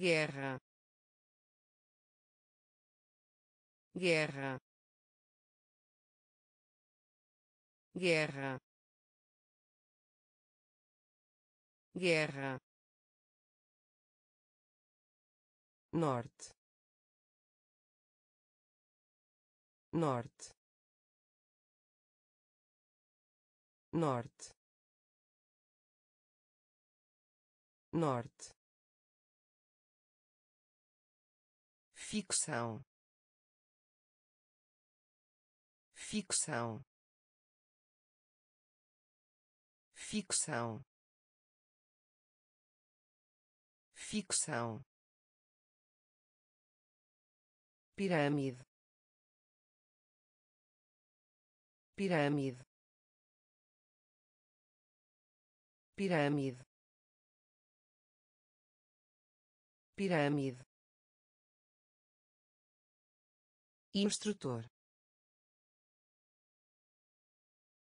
guerra. Guerra. Guerra. Guerra. Norte. Norte. Norte. Norte ficção. Ficção. Ficção. Ficção. Pirâmide. Pirâmide. Pirâmide. Pirâmide instrutor.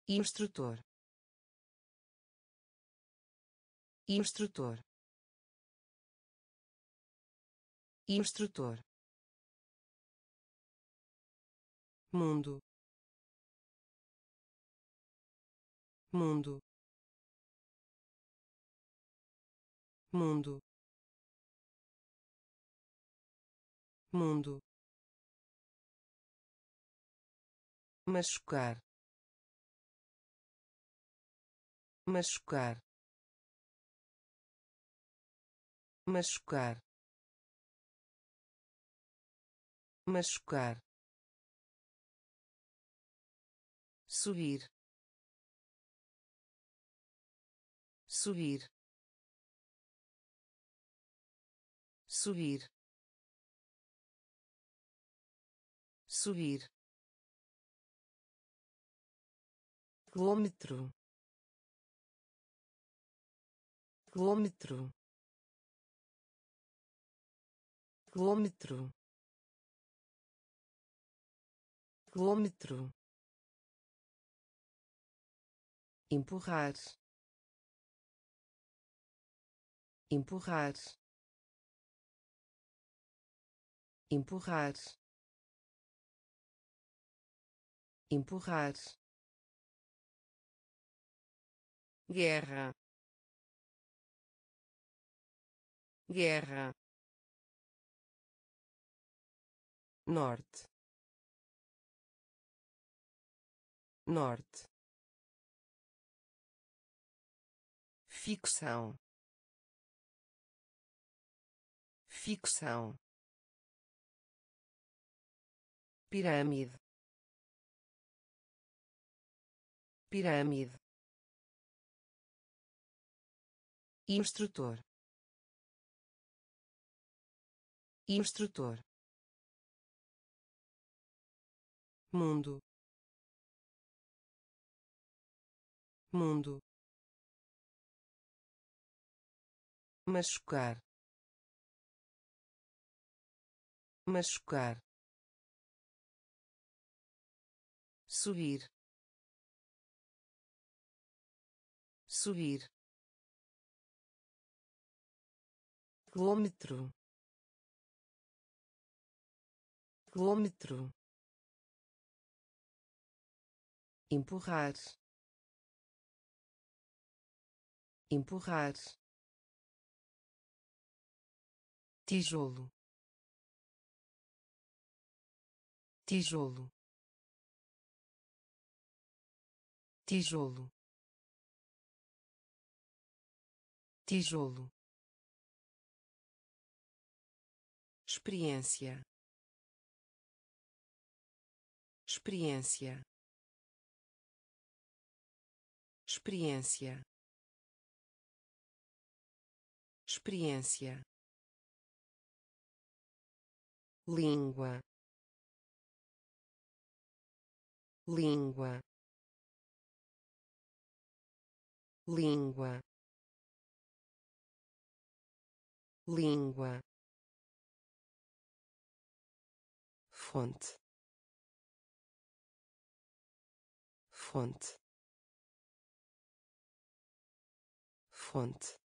Instrutor. Instrutor. Instrutor. Mundo. Mundo. Mundo. Mundo machucar. Machucar. Machucar. Machucar. Subir. Subir. Subir. Subir quilômetro. Quilômetro. Quilômetro. Quilômetro. Empurrar. Empurrar. Empurrar. Empurrar guerra. Guerra. Norte. Norte. Ficção. Ficção. Pirâmide. Pirâmide instrutor. Instrutor. Mundo. Mundo. Machucar. Machucar. Subir. Subir quilômetro. Quilômetro. Empurrar. Empurrar. Tijolo. Tijolo. Tijolo. Tijolo experiência. Experiência. Experiência. Experiência. Língua. Língua. Língua. Língua fonte. Fonte. Fonte.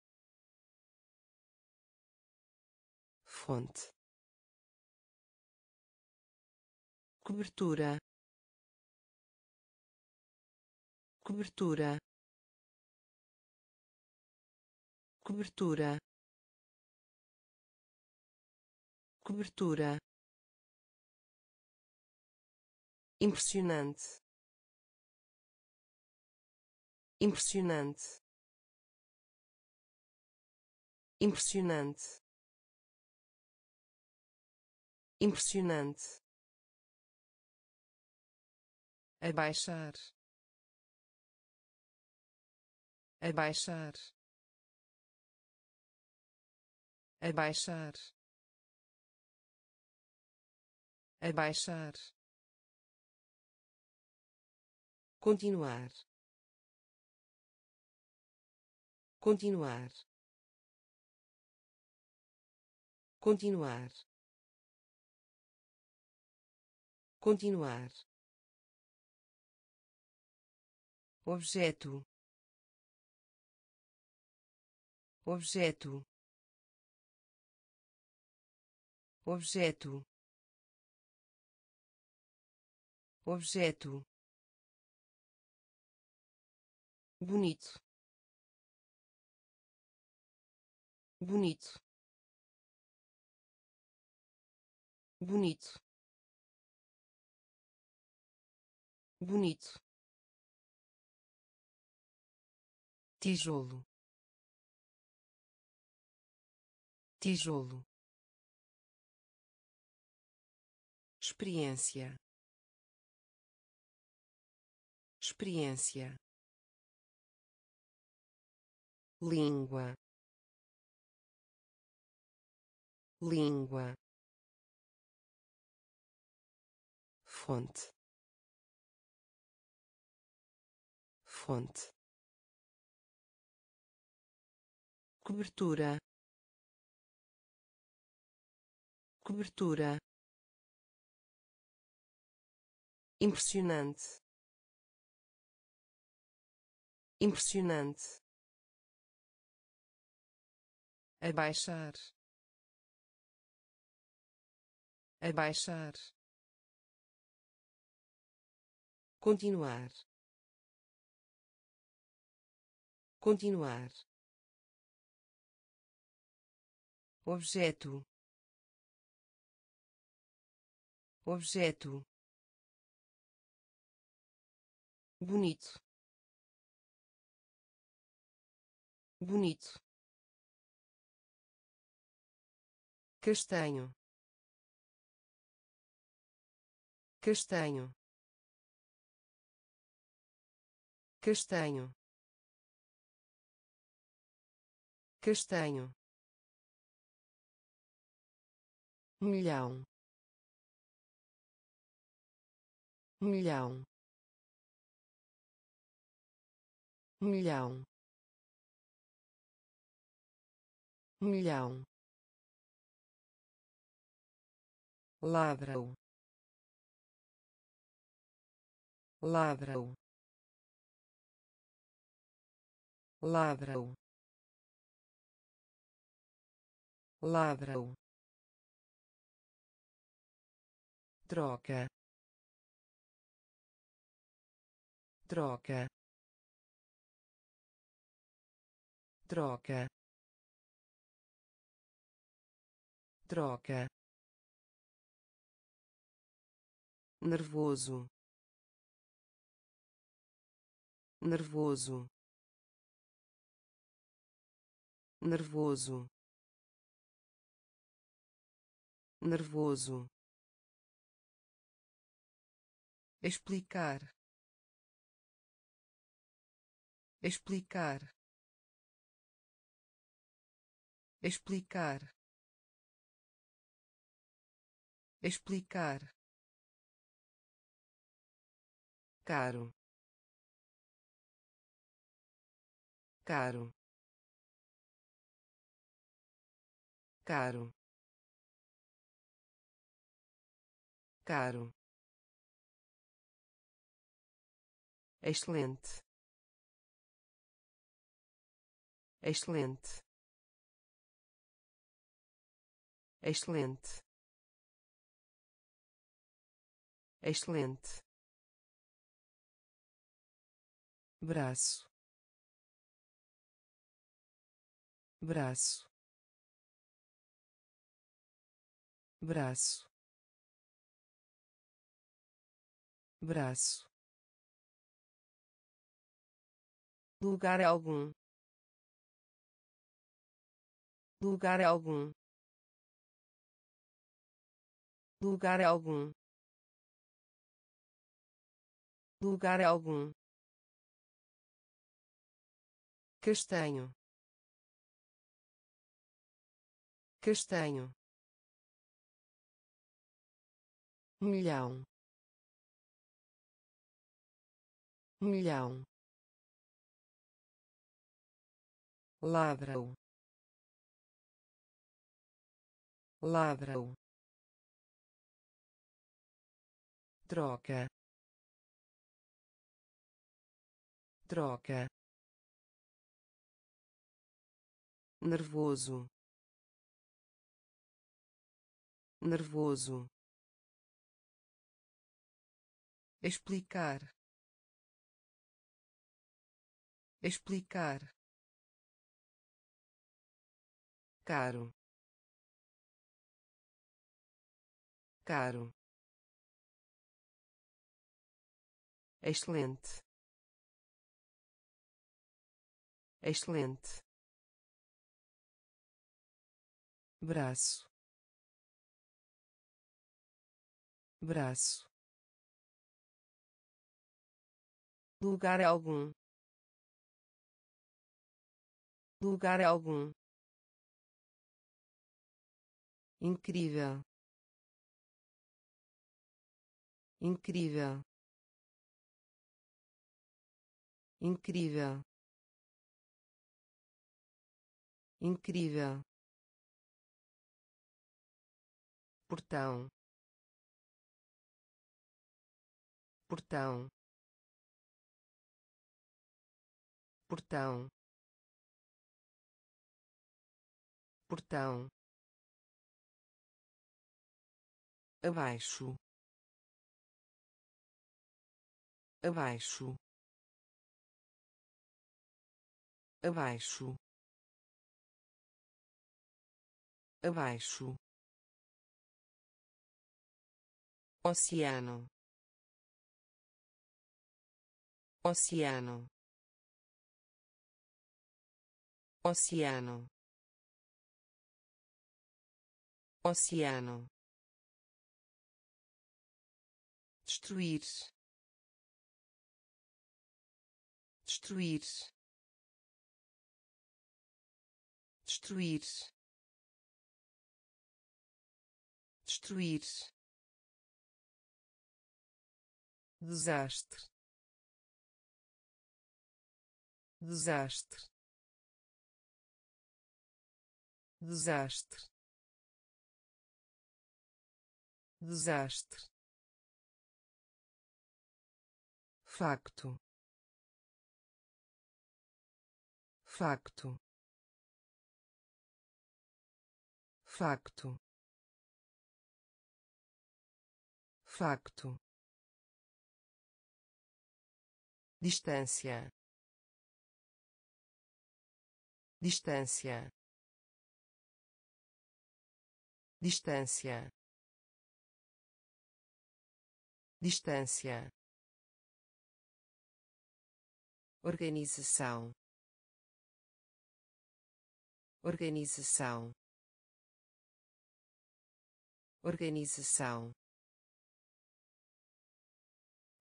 Fonte. Cobertura. Cobertura. Cobertura. Cobertura impressionante. Impressionante. Impressionante. Impressionante. Abaixar. Abaixar. Abaixar. Abaixar continuar. Continuar. Continuar. Continuar. Objeto. Objeto. Objeto. Objeto bonito. Bonito. Bonito. Bonito. Tijolo. Tijolo. Experiência. Experiência língua. Língua. Fonte. Fonte. Cobertura. Cobertura. Impressionante. Impressionante abaixar abaixar continuar. Continuar. Objeto. Objeto. Bonito. Bonito castanho. Castanho. Castanho. Castanho. Milhão. Milhão. Milhão. Milhão ladrão. Ladrão. Ladrão. Ladrão. Troca. Troca. Troca. Troca nervoso. Nervoso. Nervoso. Nervoso. Explicar. Explicar. Explicar. Explicar caro. Caro. Caro. Caro. Excelente. Excelente. Excelente. Excelente braço. Braço. Braço. Braço. Lugar algum. Lugar algum. Lugar algum. Lugar algum castanho. Castanho. Milhão. Milhão. Ladrão. Ladrão. Troca. Troca nervoso. Nervoso. Explicar. Explicar. Caro. Caro. Excelente. Excelente braço. Braço. Lugar algum. Lugar algum. Incrível. Incrível. Incrível. Incrível portão. Portão. Portão. Portão. Abaixo. Abaixo. Abaixo. Abaixo oceano. Oceano. Oceano. Oceano. Destruir. Destruir. Destruir. Destruir desastre. Desastre. Desastre. Desastre. Facto. Facto. Facto. Facto distância. Distância. Distância. Distância. Organização. Organização. Organização.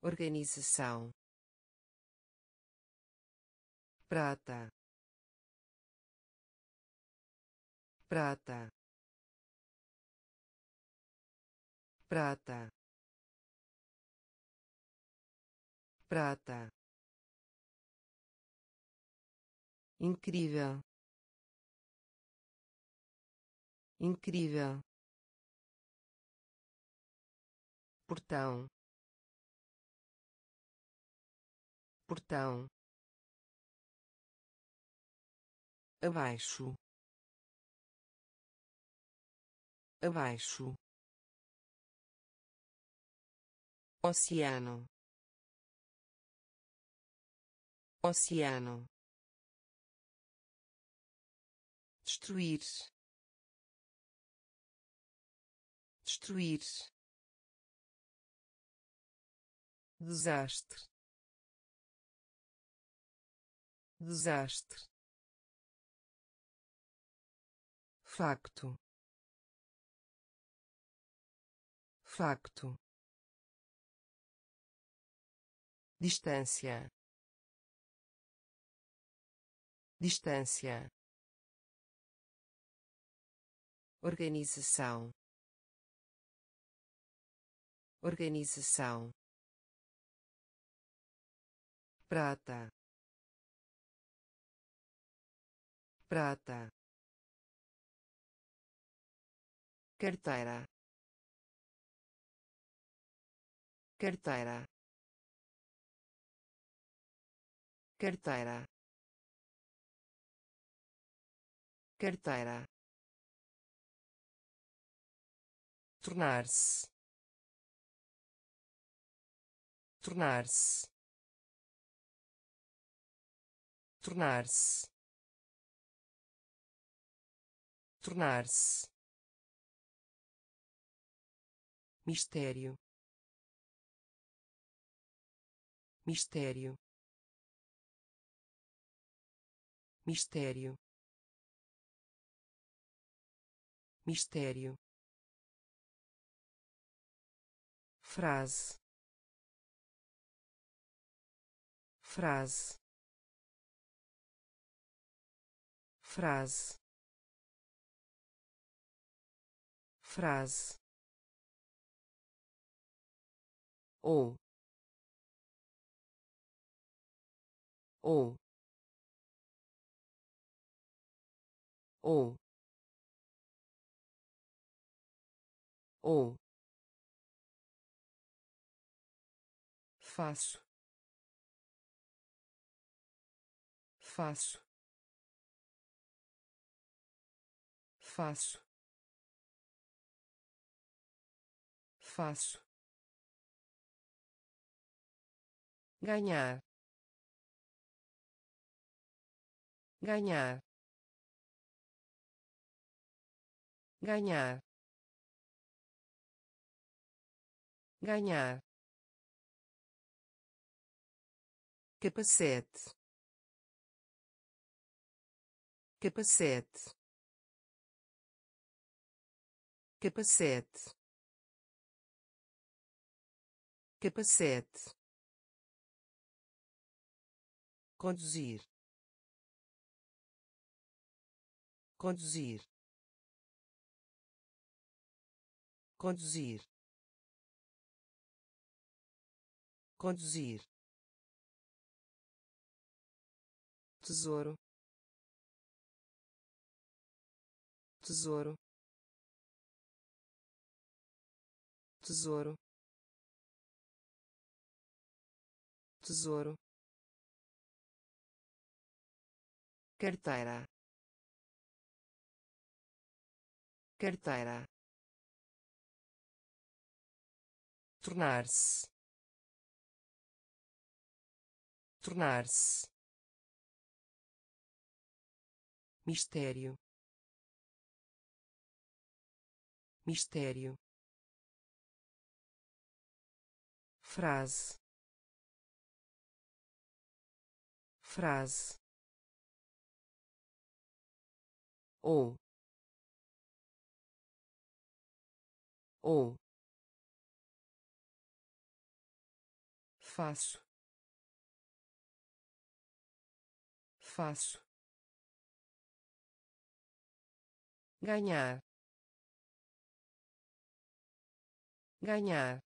Organização prata. Prata. Prata. Prata. Incrível. Incrível. Portão. Portão abaixo. Abaixo. Oceano. Oceano. Destruir. Destruir. Desastre. Desastre facto. Facto. Distância. Distância. Organização. Organização. Prata. Prata carteira. Carteira. Carteira. Carteira. Tornar-se. Tornar-se. Tornar-se. Tornar-se mistério. Mistério. Mistério. Mistério. Frase. Frase. Frase. Frase ou ou ou ou faço. Faço. Faço. Faço ganhar. Ganhar. Ganhar. Ganhar. Capacete. Capacete. Capacete. Capacete conduzir. Conduzir. Conduzir. Conduzir. Tesouro. Tesouro. Tesouro. Tesouro carteira. Carteira. Tornar-se. Tornar-se. Mistério. Mistério. Frase. Frase ou ou faço. Faço. Ganhar. Ganhar.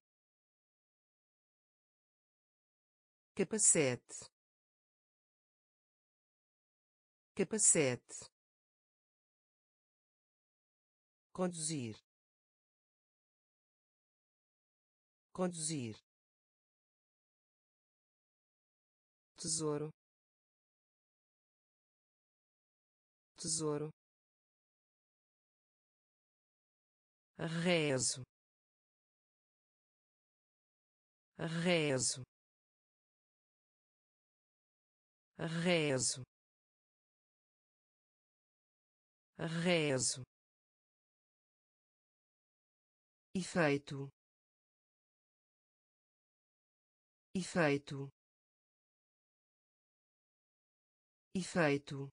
Capacete. Capacete conduzir. Conduzir. Tesouro. Tesouro. Rezo. Rezo. Rezo. Rezo efeito. Efeito. Efeito.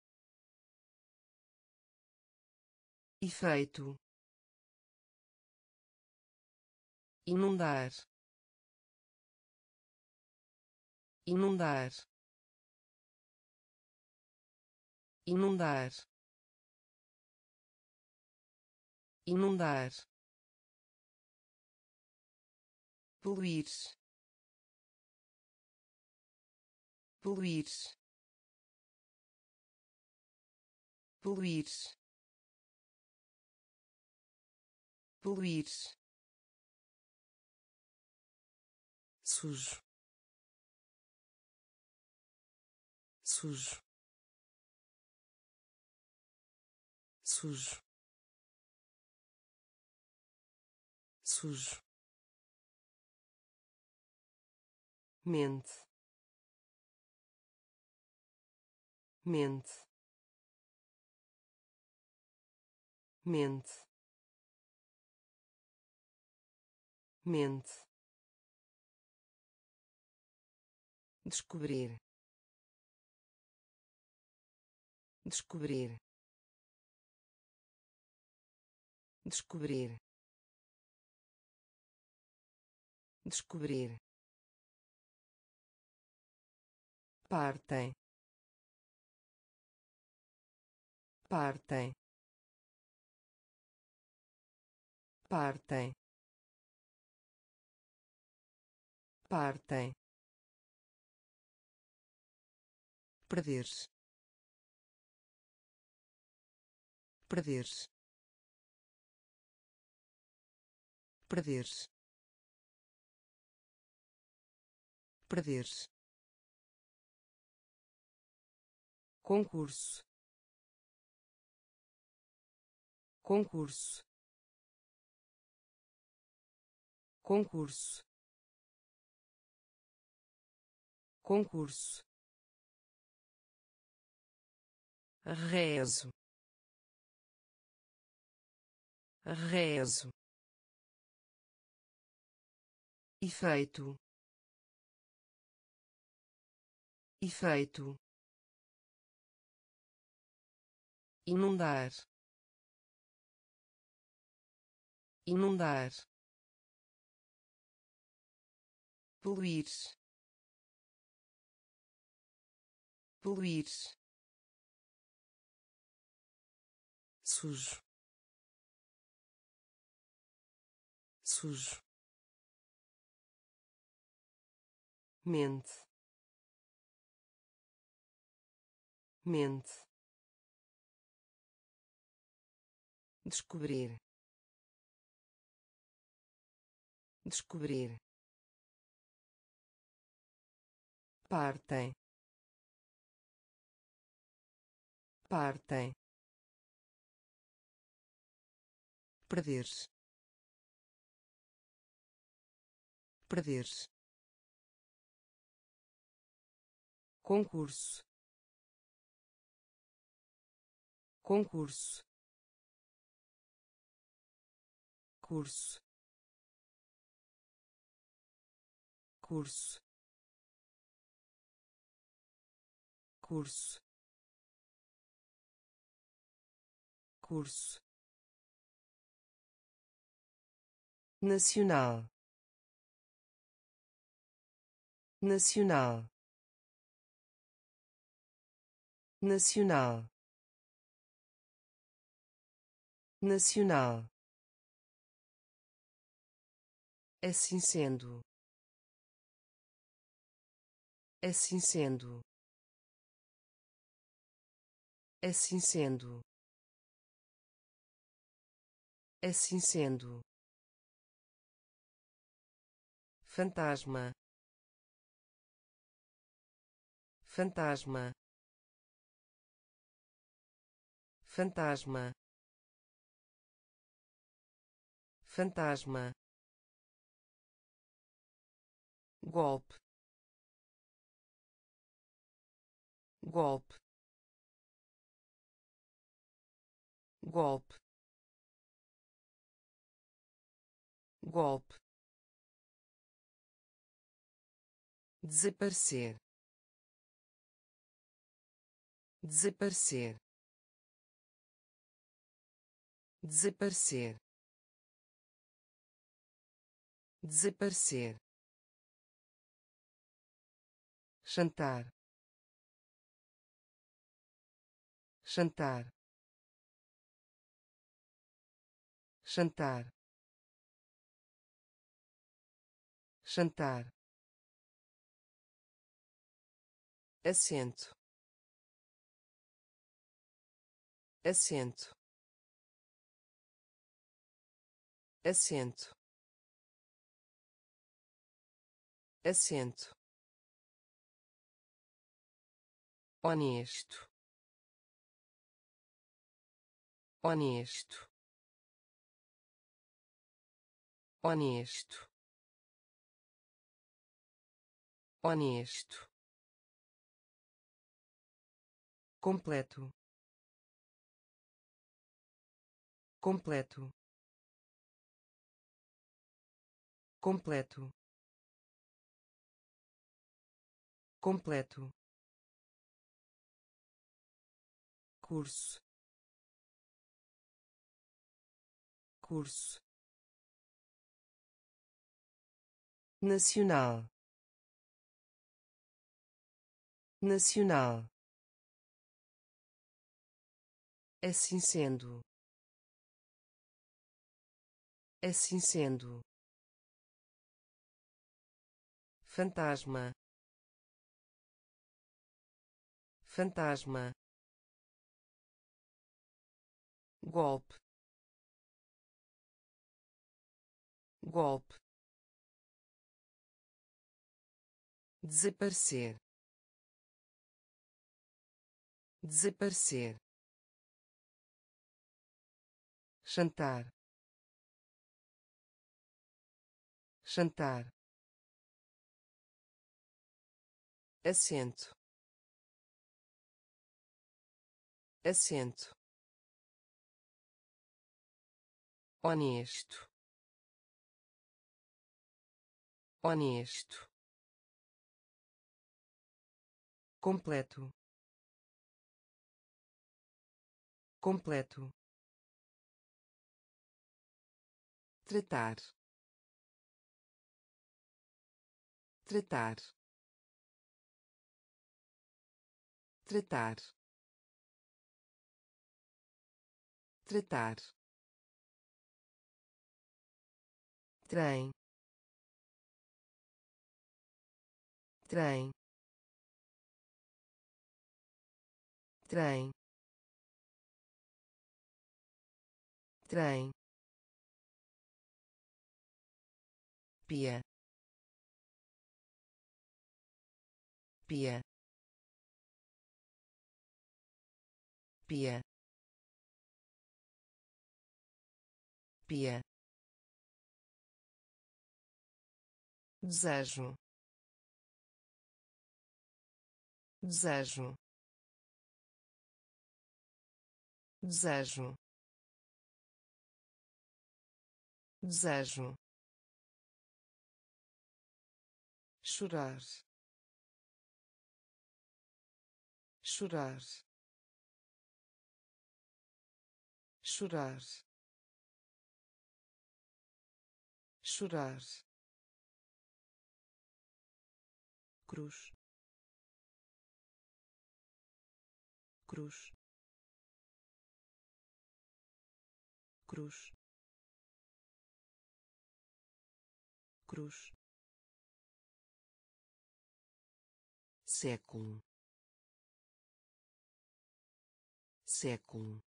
Efeito. Inundar. Inundar. Inundar. Inundar poluir. Poluir. Poluir. Poluir. Sujo. Sujo. Sujo. Sujo mente. Mente. Mente. Mente. Descobrir. Descobrir. Descobrir. Descobrir partem. Partem. Partem. Partem. Perder-se perder-se perder-se perder-se concurso. Concurso. Concurso. Concurso. Rezo. Rezo. Efeito. Efeito inundar. Inundar. Poluir. Poluir. Sujo. Sujo. Mente. Mente descobrir. Descobrir. Partem. Partem. Perder-se perder-se concurso. Concurso curso. Curso. Curso. Curso. Nacional. Nacional. Nacional. Nacional assim sendo. Assim sendo. Assim sendo. Assim sendo. Fantasma. Fantasma. Fantasma. Fantasma golpe. Golpe. Golpe. Golpe. Desaparecer. Desaparecer. Desaparecer. Desaparecer jantar. Jantar. Jantar. Jantar. Assento. Assento. Assento. Assento honesto. Honesto. Honesto. Honesto. Completo. Completo. Completo. Completo curso. Curso. Nacional. Nacional. Assim sendo. Assim sendo. Fantasma. Fantasma golpe. Golpe. Desaparecer. Desaparecer. Jantar. Jantar. Assento. Assento honesto. Honesto. Completo. Completo. Tratar. Tratar. Tratar. Tratar trem. Trem. Trem. Trem. Pia. Pia. Pia. Pia desejo. Desejo. Desejo. Desejo. Chorar. Chorar. Chorar. Chorar cruz. Cruz. Cruz. Cruz. Século. Século.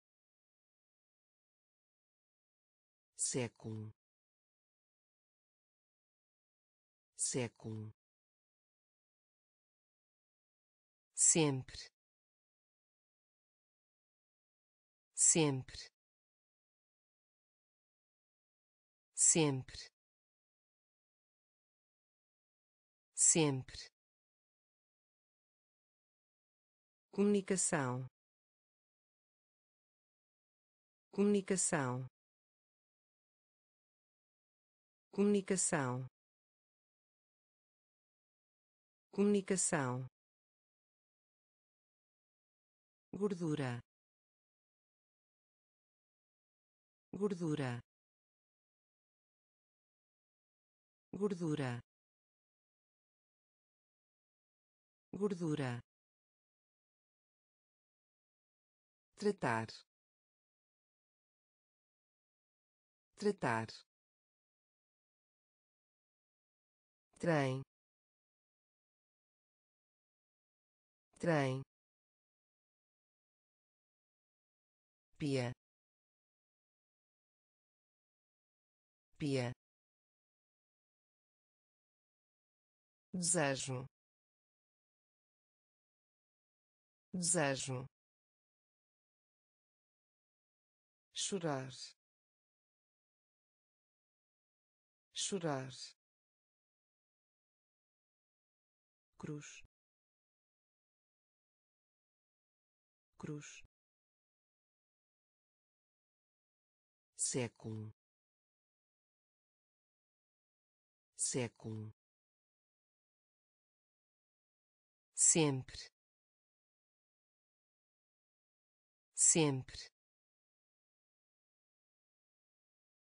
Século. Século sempre. Sempre. Sempre. Sempre. Comunicação. Comunicação. Comunicação. Comunicação gordura. Gordura. Gordura. Gordura. Tratar. Tratar. Trem. Trem pia. Pia. Desejo. Desejo. Chorar. Chorar. Cruz. Cruz século. Século. Sempre. Sempre.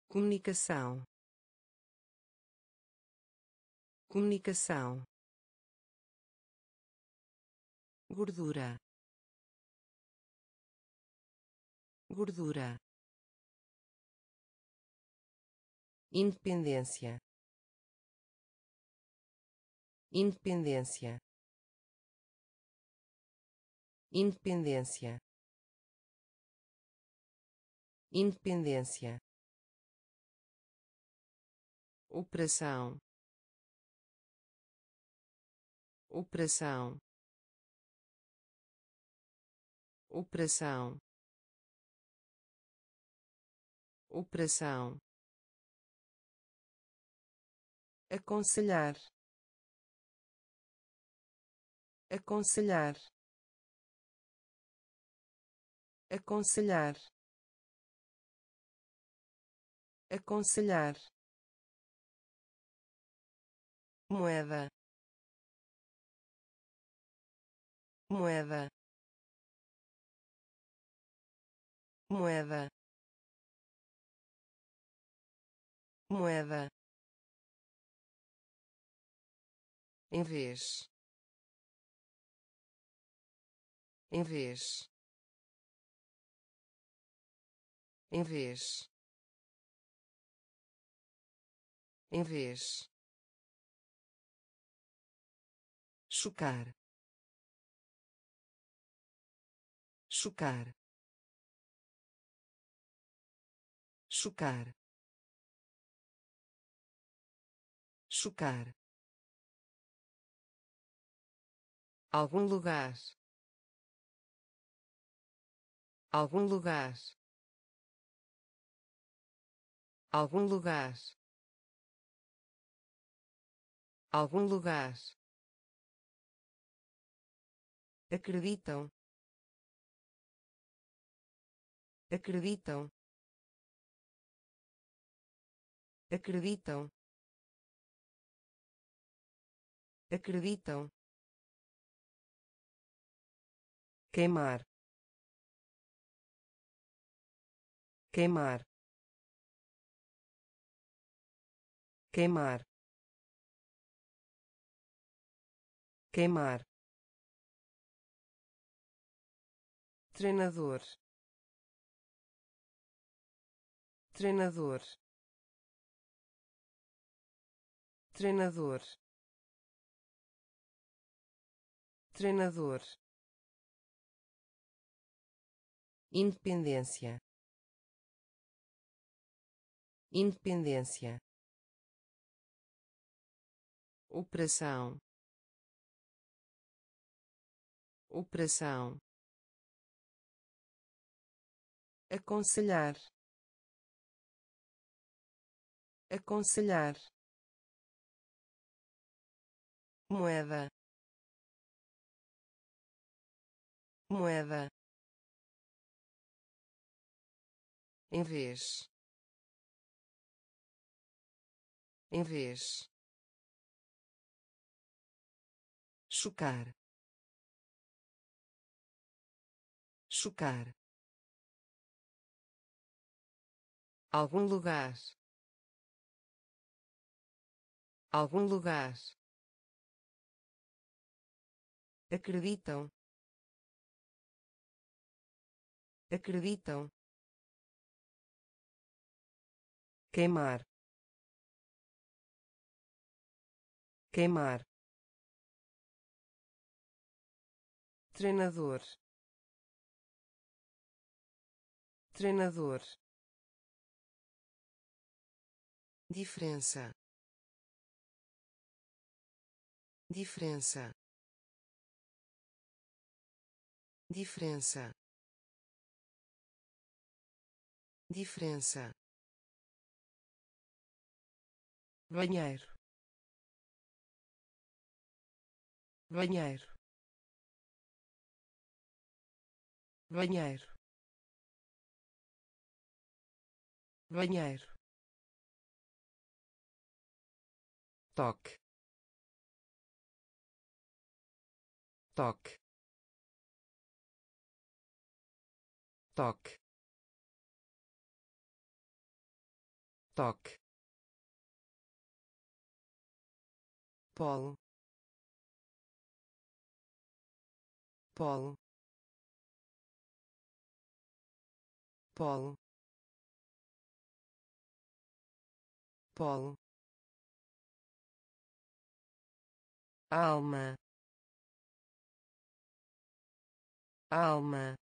Comunicação. Comunicação. Gordura. Gordura independência. Independência. Independência. Independência. Operação. Operação. Operação. Operação aconselhar. Aconselhar. Aconselhar. Aconselhar. Moeda. Moeda. Moeda. Moeda em vez. Em vez. Em vez. Em vez. Chocar. Chocar. Chocar. Chocar algum lugar. Algum lugar. Algum lugar. Algum lugar. Acreditam. Acreditam. Acreditam. Acreditam queimar. Queimar. Queimar. Queimar. Treinador. Treinador. Treinador. Treinador independência. Independência. Operação. Operação. Aconselhar. Aconselhar. Moeda. Moeda em vez. Em vez. Chocar. Chocar. Algum lugar. Algum lugar. Acreditam. Acreditam queimar. Queimar. Treinador. Treinador. Diferença. Diferença. Diferença. Diferença banheiro banheiro banheiro banheiro toque toque toque toque polo. Polo. Polo. Polo. Alma. Alma.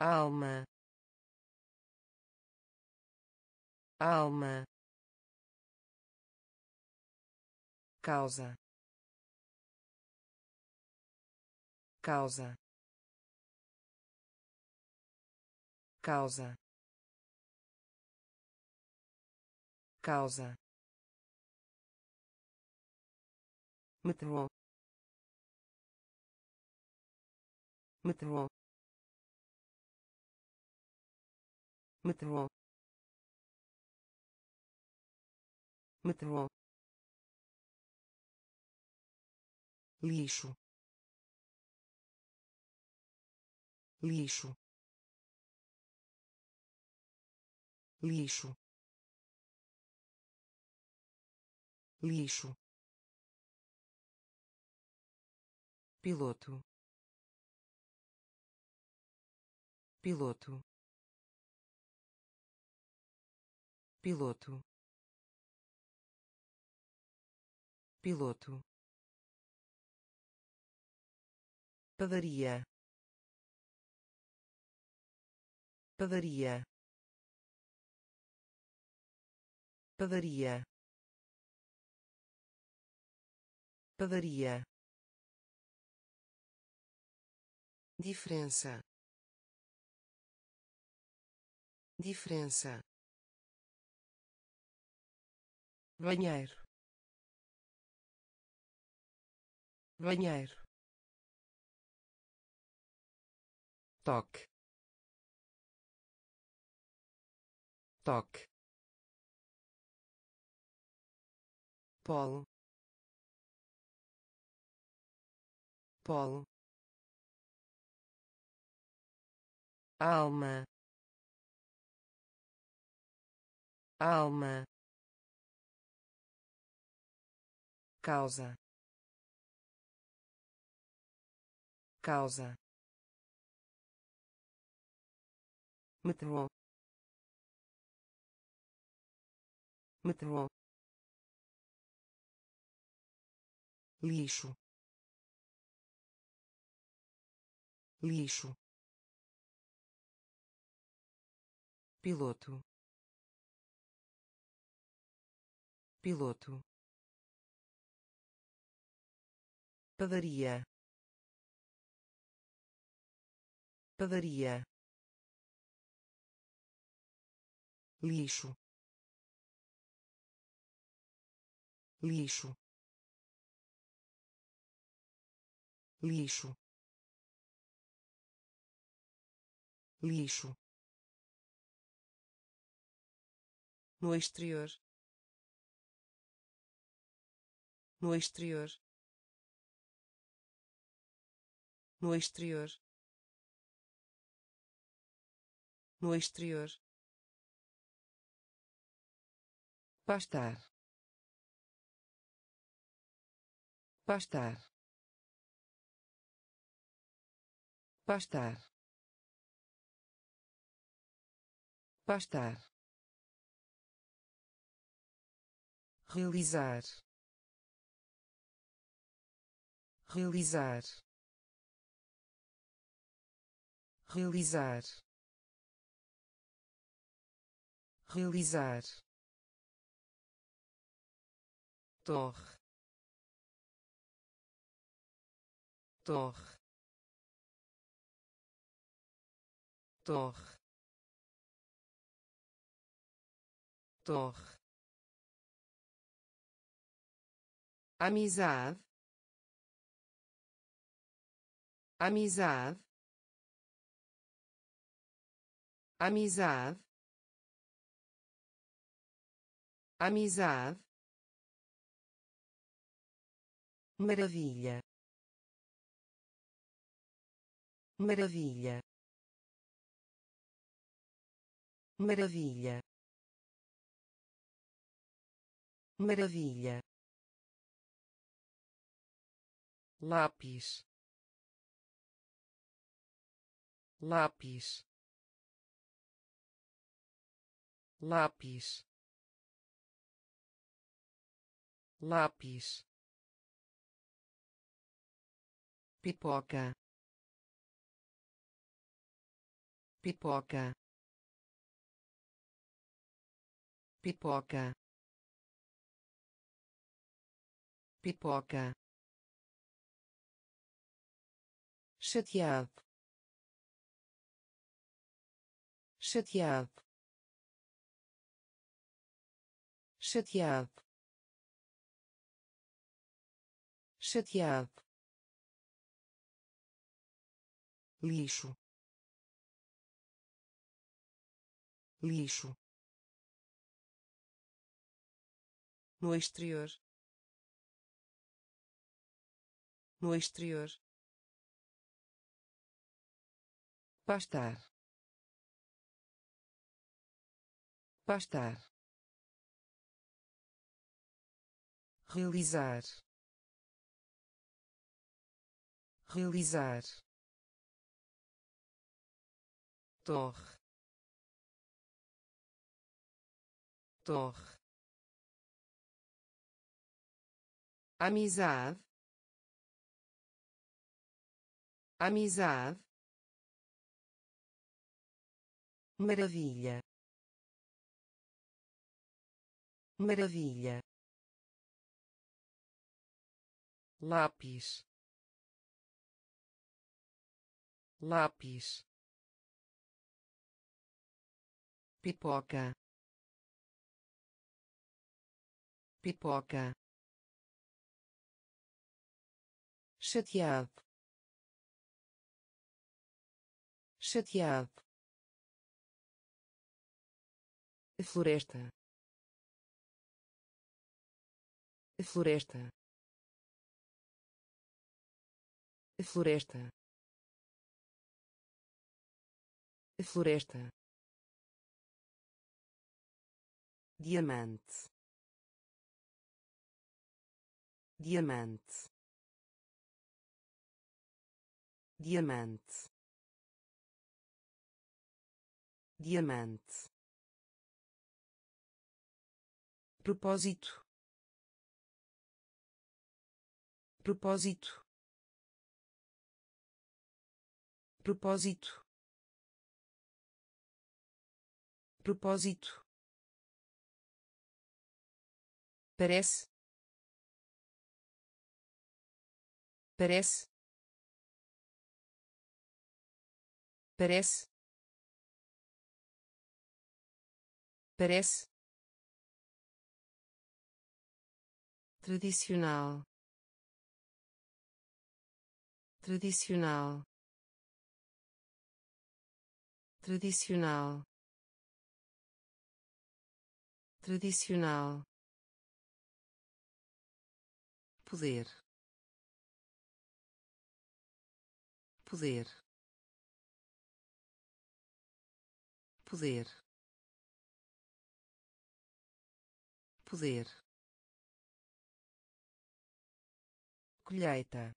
Alma. Alma causa. Causa. Causa. Causa. Metrô. Metrô. Metrô. Metrô lixo lixo lixo lixo piloto piloto piloto piloto padaria. Padaria. Padaria. Padaria. Diferença. Diferença. Banheiro. Banheiro toque toque polo polo alma. Alma. Causa. Causa metrô metrô lixo. Lixo. Piloto. Piloto. Padaria. Padaria lixo. Lixo. Lixo. Lixo. No exterior. No exterior. No exterior. No exterior pastar. Pastar. Pastar. Pastar. Realizar. Realizar. Realizar. Realizar torre. Torre. Torre. Torre. Amizade. Amizade. Amizade. Amizade maravilha. Maravilha. Maravilha. Maravilha. Lápis. Lápis. Lápis. Lápis pipoca. Pipoca. Pipoca. Pipoca. Chateado. Chateado. Chateado. Chateado lixo. Lixo. No exterior. No exterior. Pastar. Pastar. Realizar. Realizar torre. Torre. Amizade. Amizade. Maravilha. Maravilha. Lápis. Lápis pipoca. Pipoca. Chateado. Chateado. Floresta. Floresta. Floresta. Floresta diamante. Diamante. Diamante. Diamante. Propósito. Propósito. Propósito. Propósito parece? Parece? Parece? Parece? Tradicional. Tradicional. Tradicional. Tradicional poder. Poder. Poder. Poder. Colheita.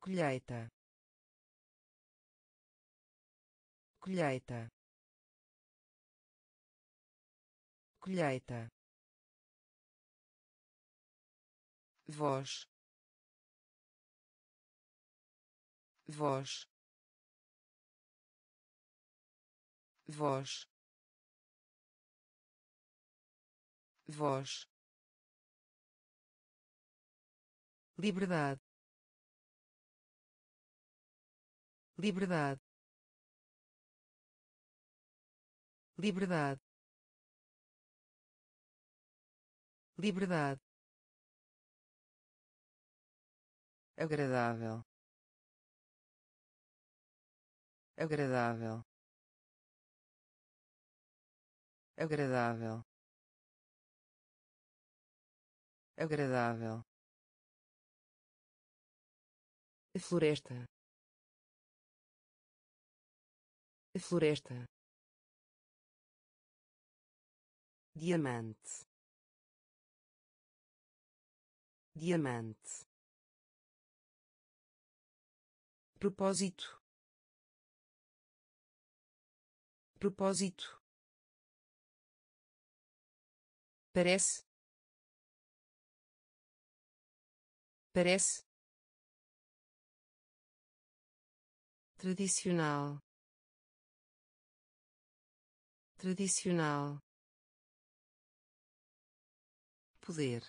Colheita. Colheita. Colheita voz. Voz. Voz. Voz. Liberdade. Liberdade. Liberdade. Liberdade agradável. Agradável. Agradável. Agradável. Floresta. Floresta. Diamante. Diamante propósito. Propósito. Parece. Parece. Tradicional. Tradicional. Poder.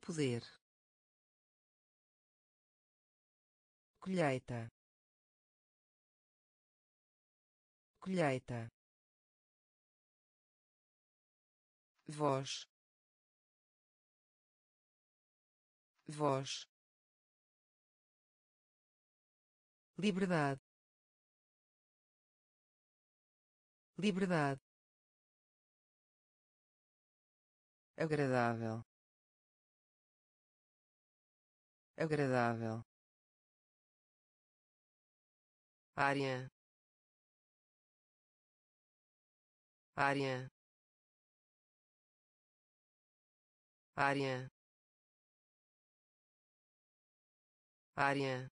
Poder colheita. Colheita. Voz. Voz. Liberdade. Liberdade. Agradável. Agradável área. Área. Área. Área.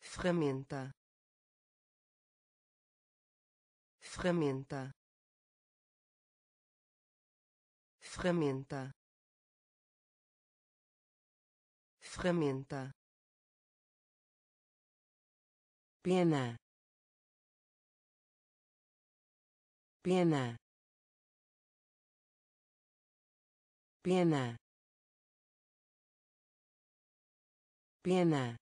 Ferramenta. Ferramenta. Ferramenta. Ferramenta pena. Pena. Pena. Pena.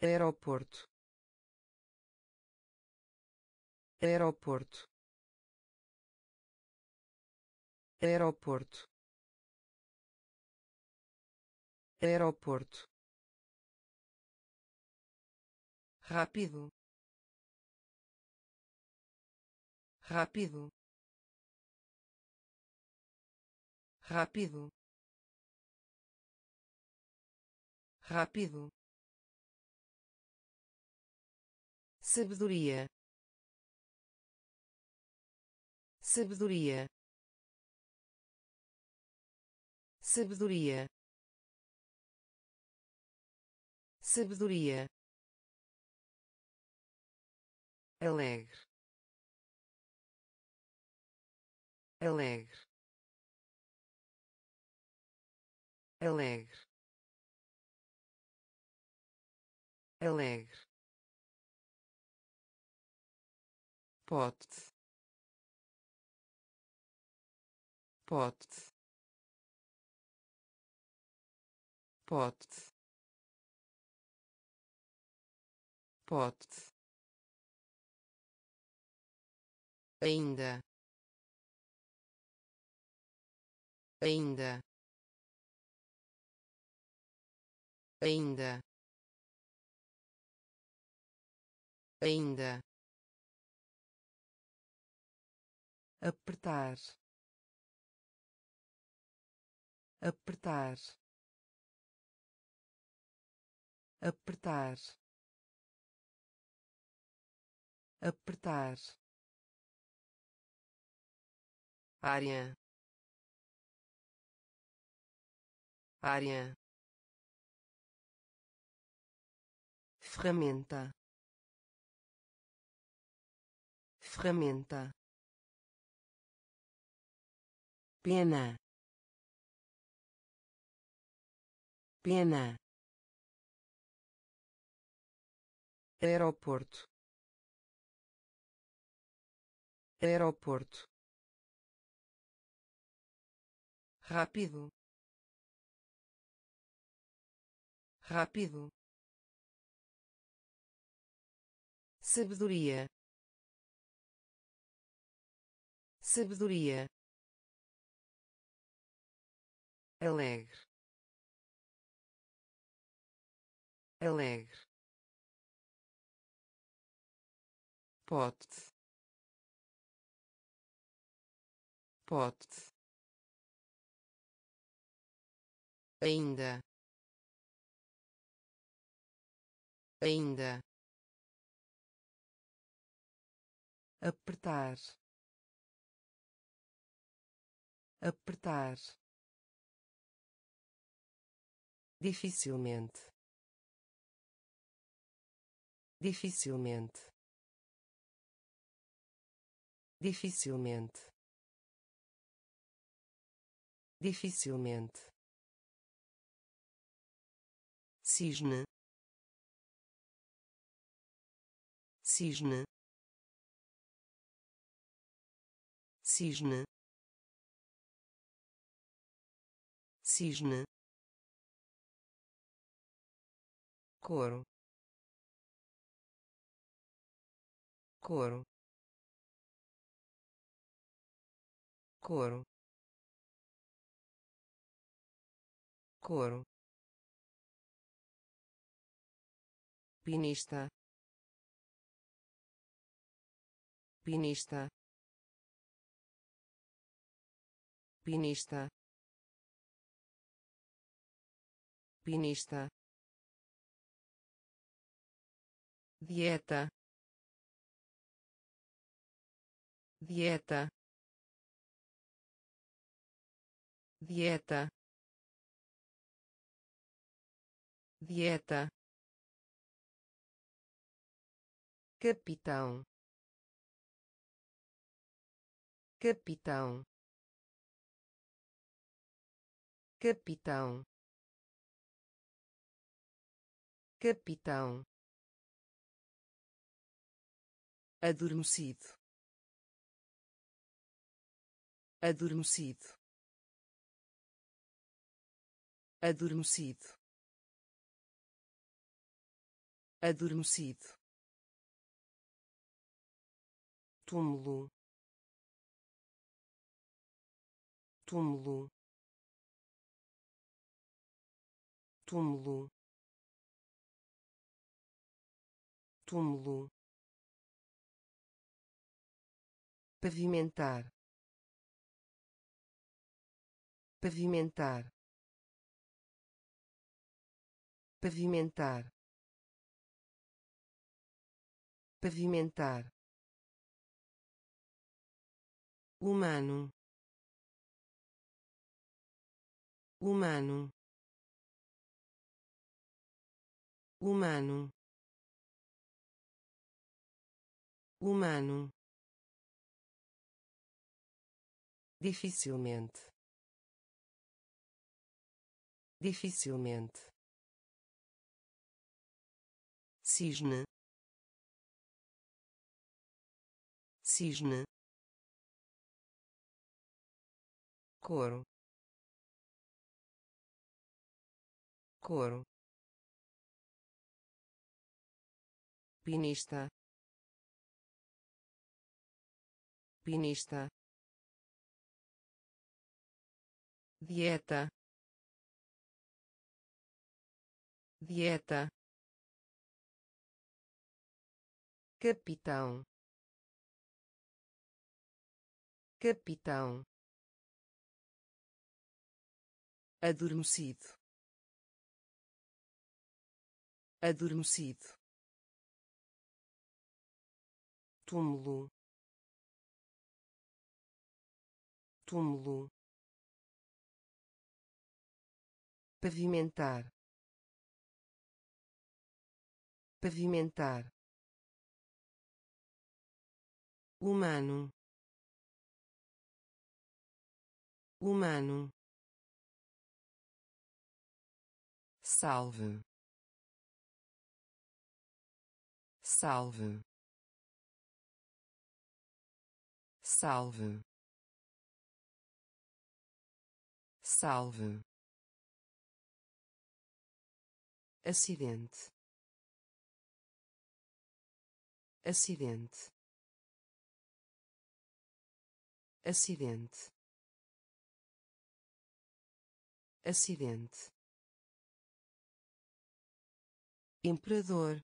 Aeroporto. Aeroporto. Aeroporto. Aeroporto rápido. Rápido. Rápido. Rápido. Sabedoria. Sabedoria. Sabedoria. Sabedoria alegre. Alegre. Alegre. Alegre. Pote. Pote. Pote. Pote ainda. Ainda. Ainda. Ainda. Apertar. Apertar. Apertar. Apertar área. Área. Ferramenta. Ferramenta. Pena. Pena. Aeroporto. Aeroporto rápido. Rápido. Sabedoria. Sabedoria. Alegre. Alegre. Pote. Pote ainda. Ainda. Apertar. Apertar. Dificilmente. Dificilmente. Dificilmente. Dificilmente cisne. Cisne. Cisne. Cisne. Couro. Couro. Couro. Couro pinista pinista pinista pinista dieta dieta dieta dieta capitão. Capitão. Capitão. Capitão. Adormecido. Adormecido. Adormecido. Adormecido túmulo. Túmulo. Túmulo. Túmulo. Pavimentar. Pavimentar. Pavimentar. Pavimentar humano humano humano humano. Dificilmente. Dificilmente. Cisne. Cisne couro. Coro pinista. Pinista. Dieta. Dieta. Capitão. Capitão adormecido. Adormecido. Túmulo. Túmulo. Pavimentar. Pavimentar. Humano. Humano salve. Salve. Salve. Salve. Acidente. Acidente. Acidente. Acidente imperador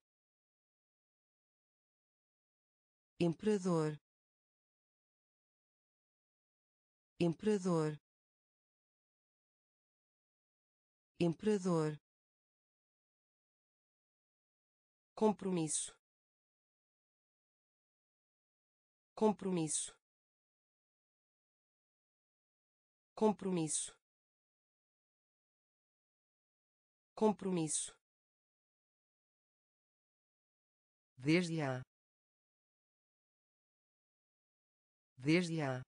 imperador imperador imperador compromisso. Compromisso. Compromisso. Compromisso desde a desde a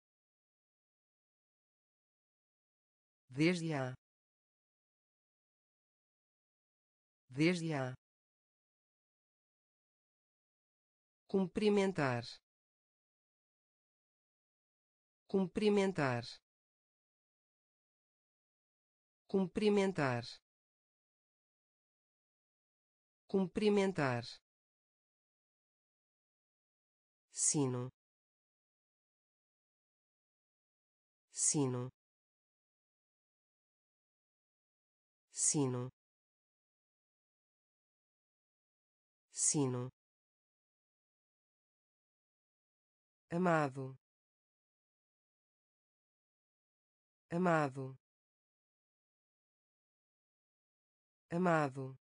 desde a desde a cumprimentar. Cumprimentar. Cumprimentar. Cumprimentar sino. Sino. Sino. Sino. Amado. Amado. Amado.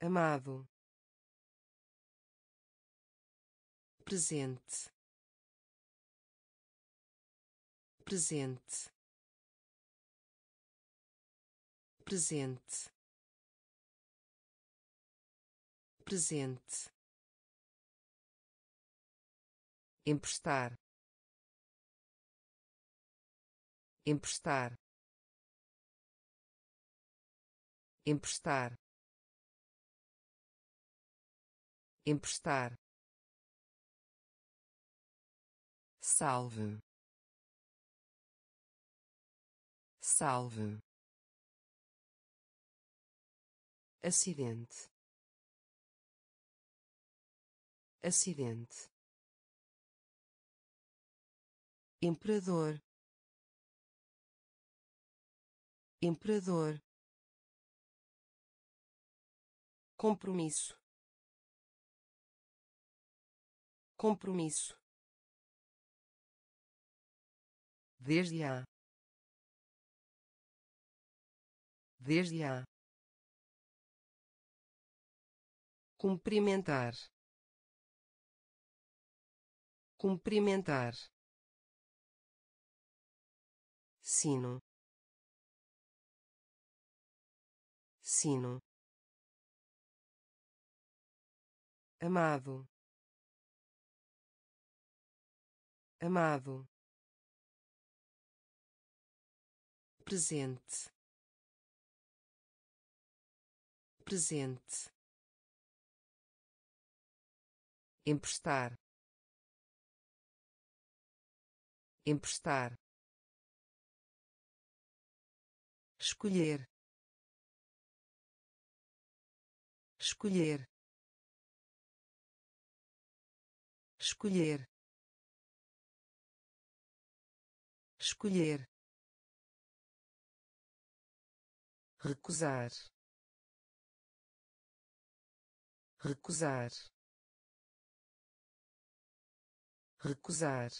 Amado presente. Presente. Presente. Presente. Emprestar. Emprestar. Emprestar. Emprestar salve. Salve. Acidente. Acidente. Imperador imperador compromisso. Compromisso desde a desde a cumprimentar. Cumprimentar. Sino. Sino. Amado. Amado presente. Presente. Emprestar. Emprestar. Escolher. Escolher. Escolher. Escolher recusar recusar recusar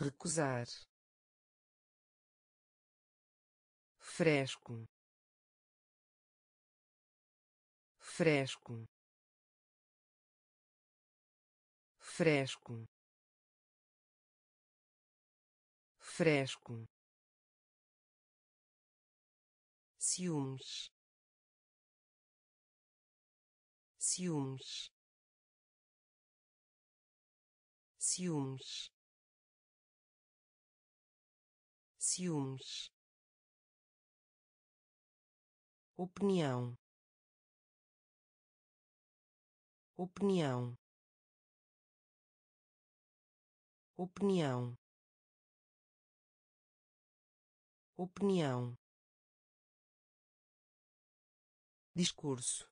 recusar. Fresco fresco fresco. Fresco ciúmes. Ciúmes. Ciúmes. Ciúmes. Opinião. Opinião. Opinião. Opinião discurso.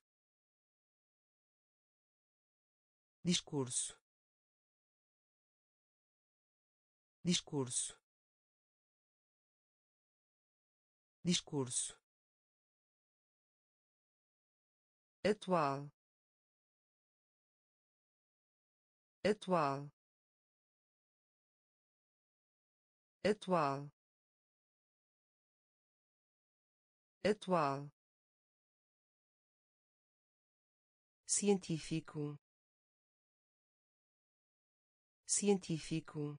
Discurso. Discurso. Discurso. Atual. Atual. Atual. Atual científico. Científico.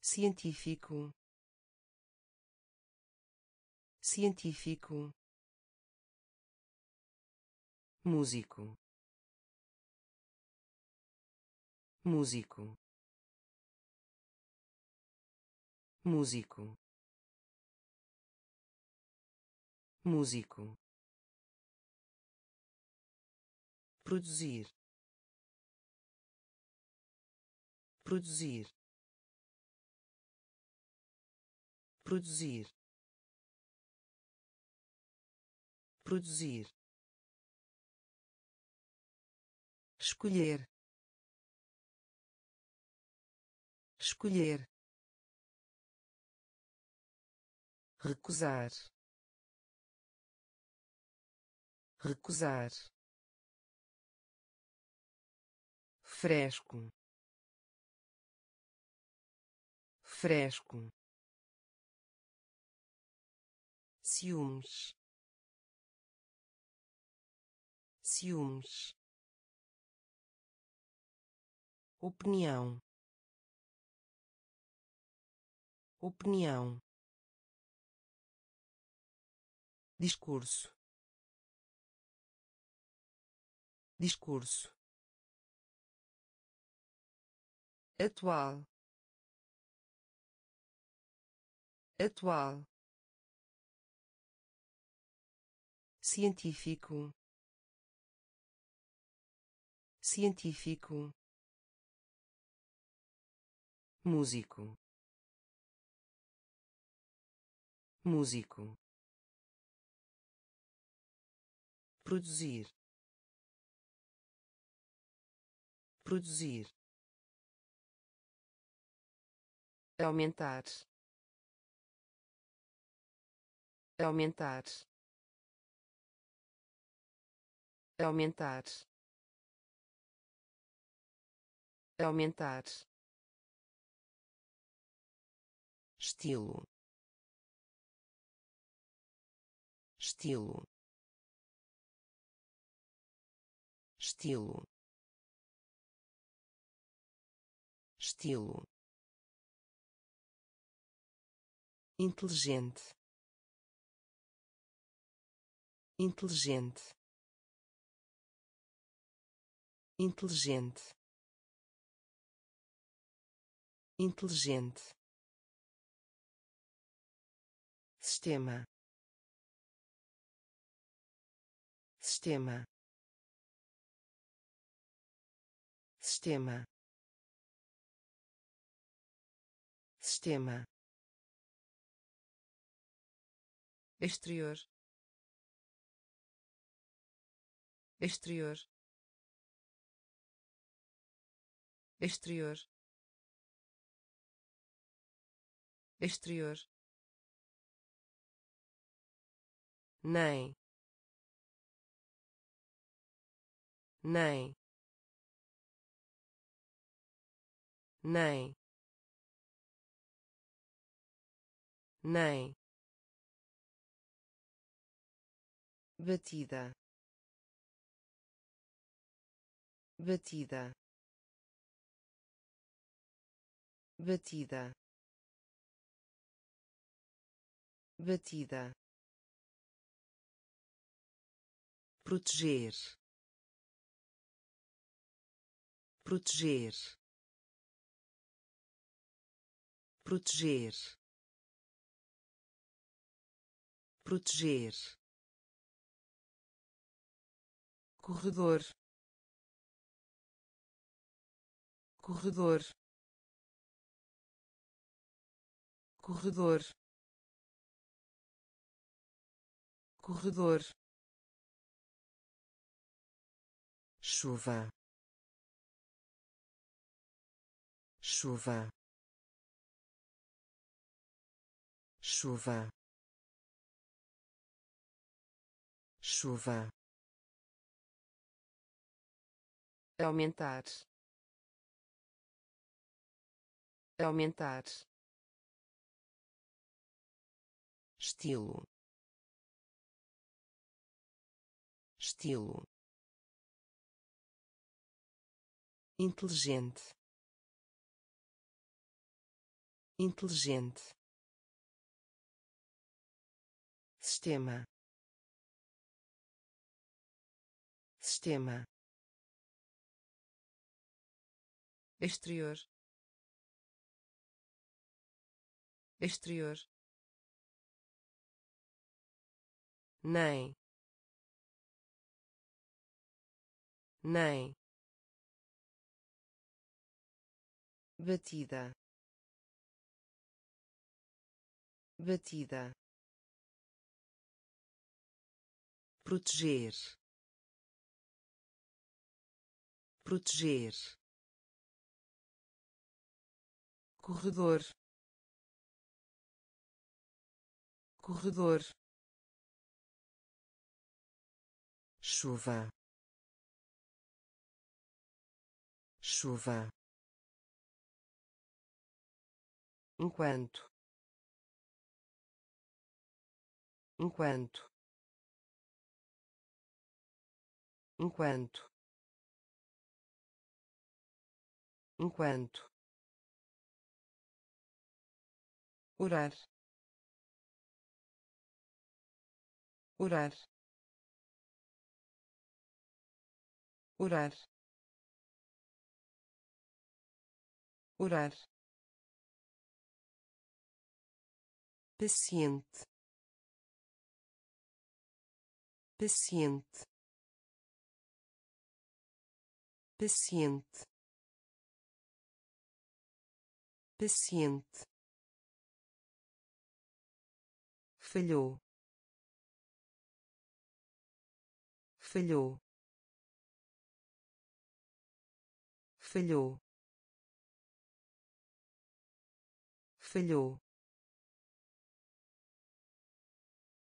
Científico. Científico. Músico. Músico. Músico. Músico produzir. Produzir. Produzir. Produzir. Escolher. Escolher. Recusar. Recusar fresco. Fresco. Ciúmes. Ciúmes. Opinião. Opinião. Discurso. Discurso atual atual científico científico músico músico produzir produzir aumentar. Aumentar. Aumentar. Aumentar. Estilo. Estilo. Estilo. Estilo inteligente. Inteligente. Inteligente. Inteligente. Sistema. Sistema. Sistema. Sistema exterior. Exterior. Exterior. Exterior. Nem. Nem. Nem. Nem batida batida batida batida. Proteger proteger proteger. Proteger corredor. Corredor. Corredor. Corredor. Chuva. Chuva. Chuva. Chuva aumentar. Aumentar. Estilo. Estilo. Inteligente. Inteligente. Sistema. Sistema exterior. Exterior. Nem. Nem. Batida. Batida. Proteger. Proteger corredor. Corredor. Chuva. Chuva. Enquanto. Enquanto. Enquanto. Enquanto orar. Orar. Orar. Orar. Paciente. Paciente. Paciente. Paciente falhou. Falhou. Falhou. Falhou.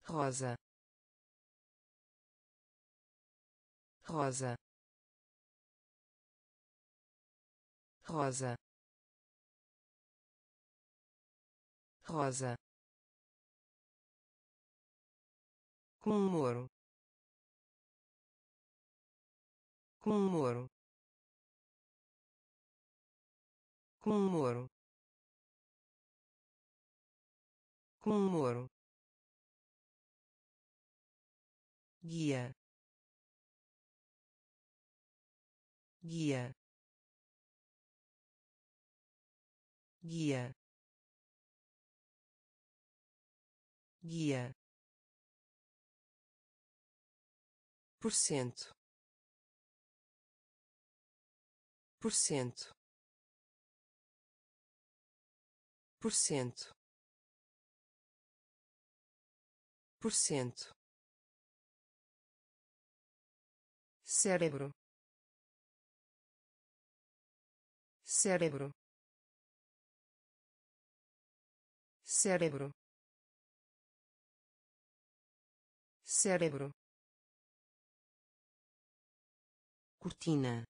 Rosa. Rosa. Rosa. Rosa comemoro comemoro comemoro comemoro guia. Guia. Guia. Guia por cento. Por cento. Por cento. Por cento. Cérebro. Cérebro. Cérebro. Cérebro cortina.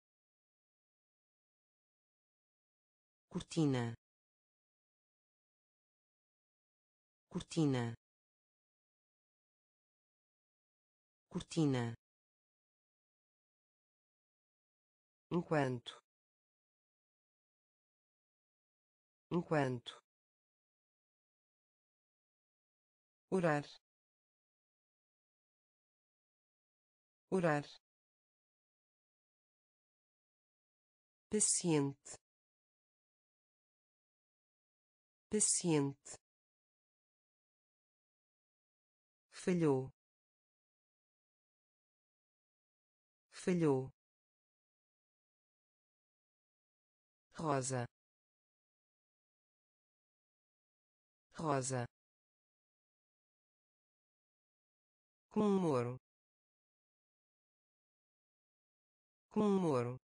Cortina. Cortina. Cortina. Enquanto. Enquanto. Orar. Orar paciente. Paciente. Falhou. Falhou. Rosa. Rosa. Com moro com moro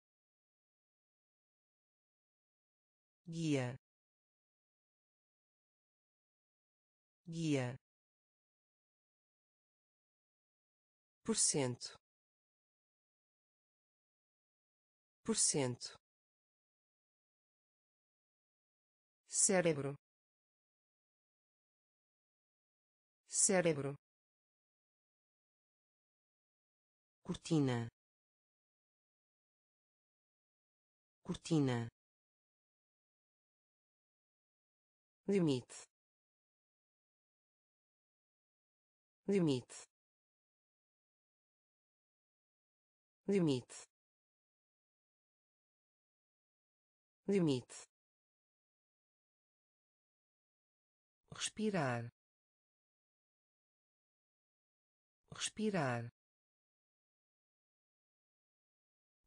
guia. Guia. Por cento por cento cérebro. Cérebro. Cortina. Cortina limite. Limite. Limite. Limite. Respirar. Respirar.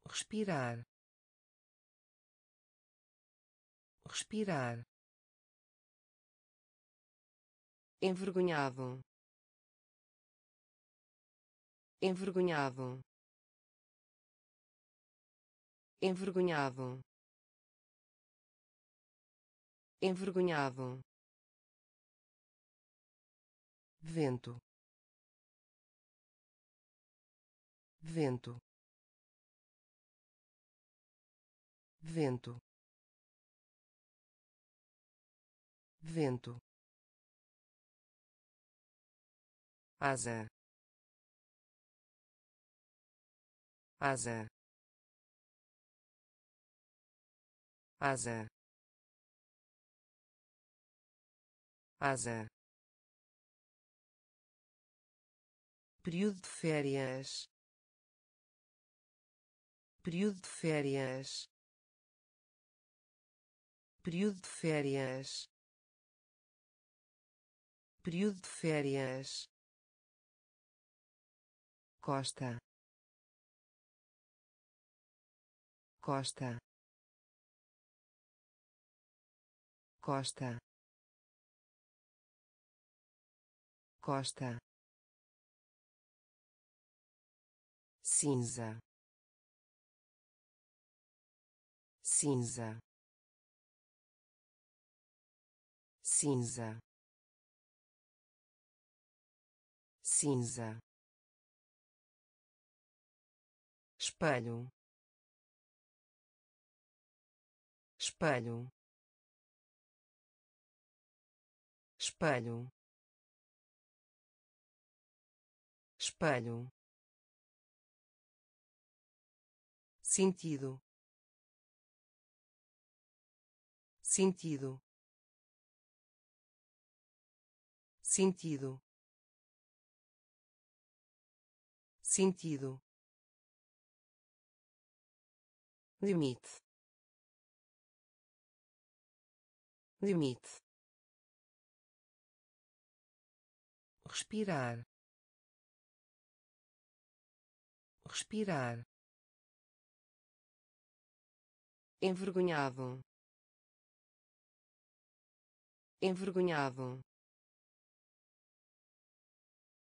Respirar. Respirar envergonhado. Envergonhado. Envergonhado. Envergonhado. Vento. Vento. Vento. Vento asa. Asa. Asa. Asa. Período de férias. Período de férias. Período de férias. Período de férias Costa. Costa. Costa. Costa. Cinza. Cinza. Cinza. Cinza espelho. Espelho. Espelho. Espelho. Sentido. Sentido. Sentido. Sentido limite. Limite. Respirar. Respirar. Envergonhado. Envergonhado.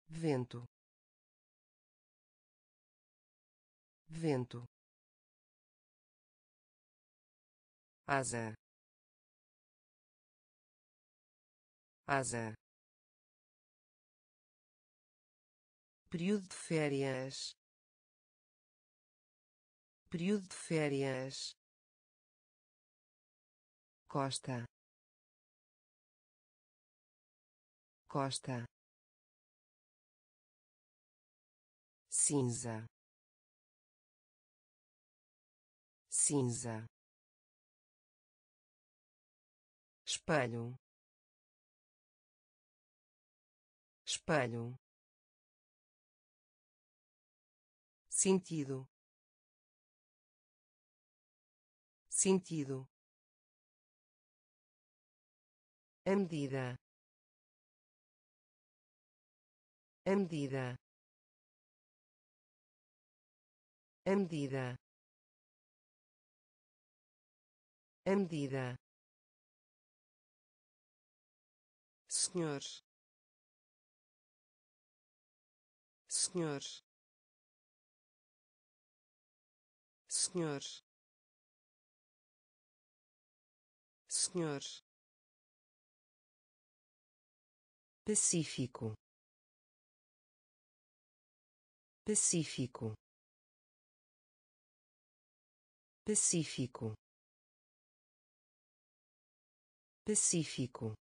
Vento. Vento asa. Asa. Período de férias. Período de férias. Costa. Costa. Cinza. Cinza espelho. Espelho. Sentido. Sentido. A medida. A medida. A medida. A medida senhor. Senhor. Senhor. Senhor. Pacífico. Pacífico. Pacífico. Pacífico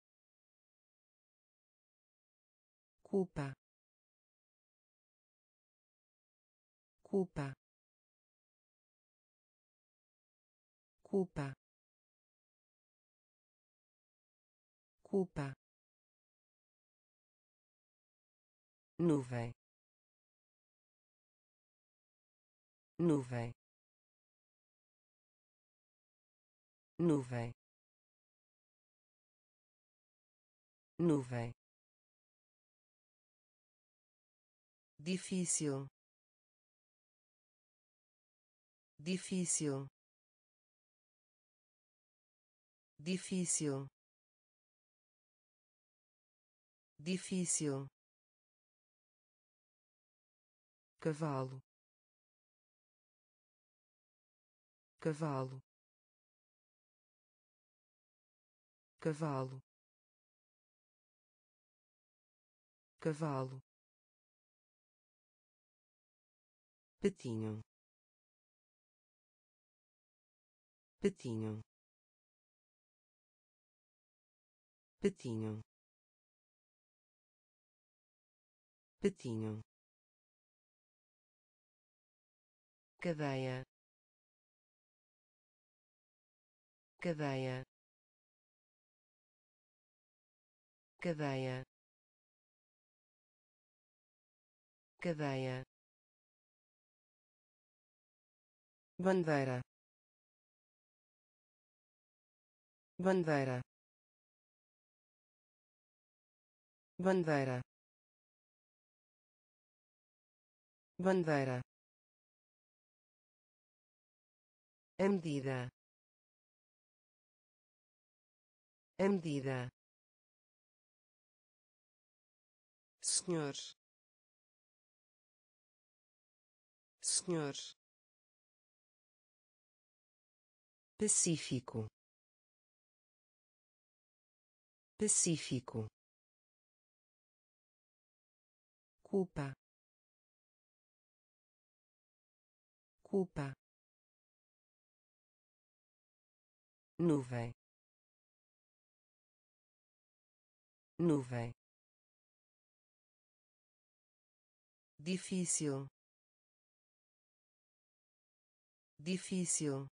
culpa. Culpa. Culpa. Culpa. Nuvem. Nuvem. Nuvem. Nuvem difícil. Difícil. Difícil. Difícil. Cavalo. Cavalo. Cavalo. Cavalo patinho patinho patinho patinho cadeia. Cadeia. Cadeia. Cadeia bandeira. Bandeira. Bandeira. Bandeira. A medida. A medida. Senhor. Senhor Pacífico. Pacífico. Culpa. Culpa. Nuvem. Nuvem. Difícil. Difícil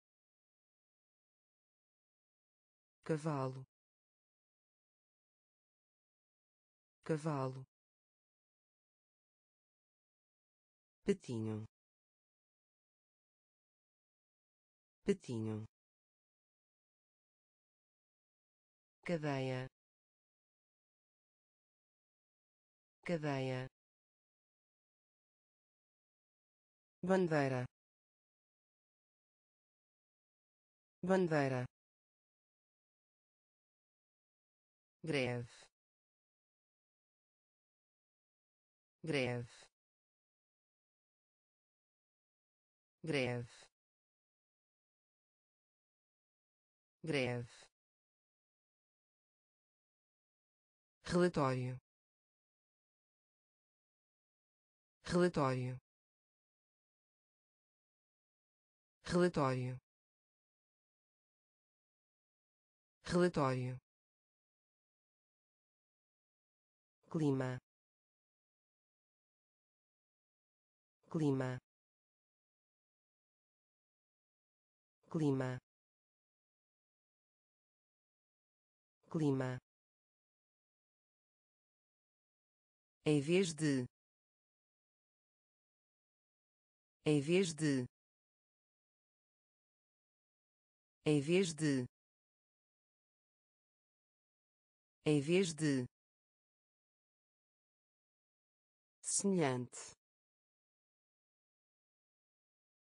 cavalo. Cavalo. Patinho patinho cadeia. Cadeia. Bandeira. Bandeira greve greve greve greve. Relatório. Relatório. Relatório. Relatório clima. Clima. Clima. Clima. Em vez de. Em vez de. Em vez de. Em vez de semelhante.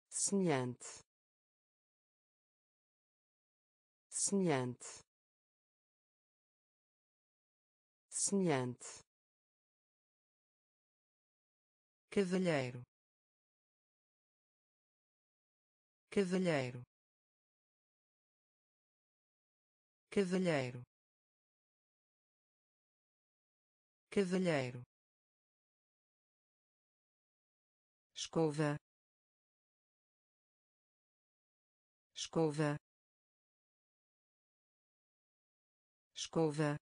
Semelhante. Semelhante. Semelhante. Cavalheiro. Cavalheiro. Cavalheiro. Cavalheiro escova. Escova. Escova.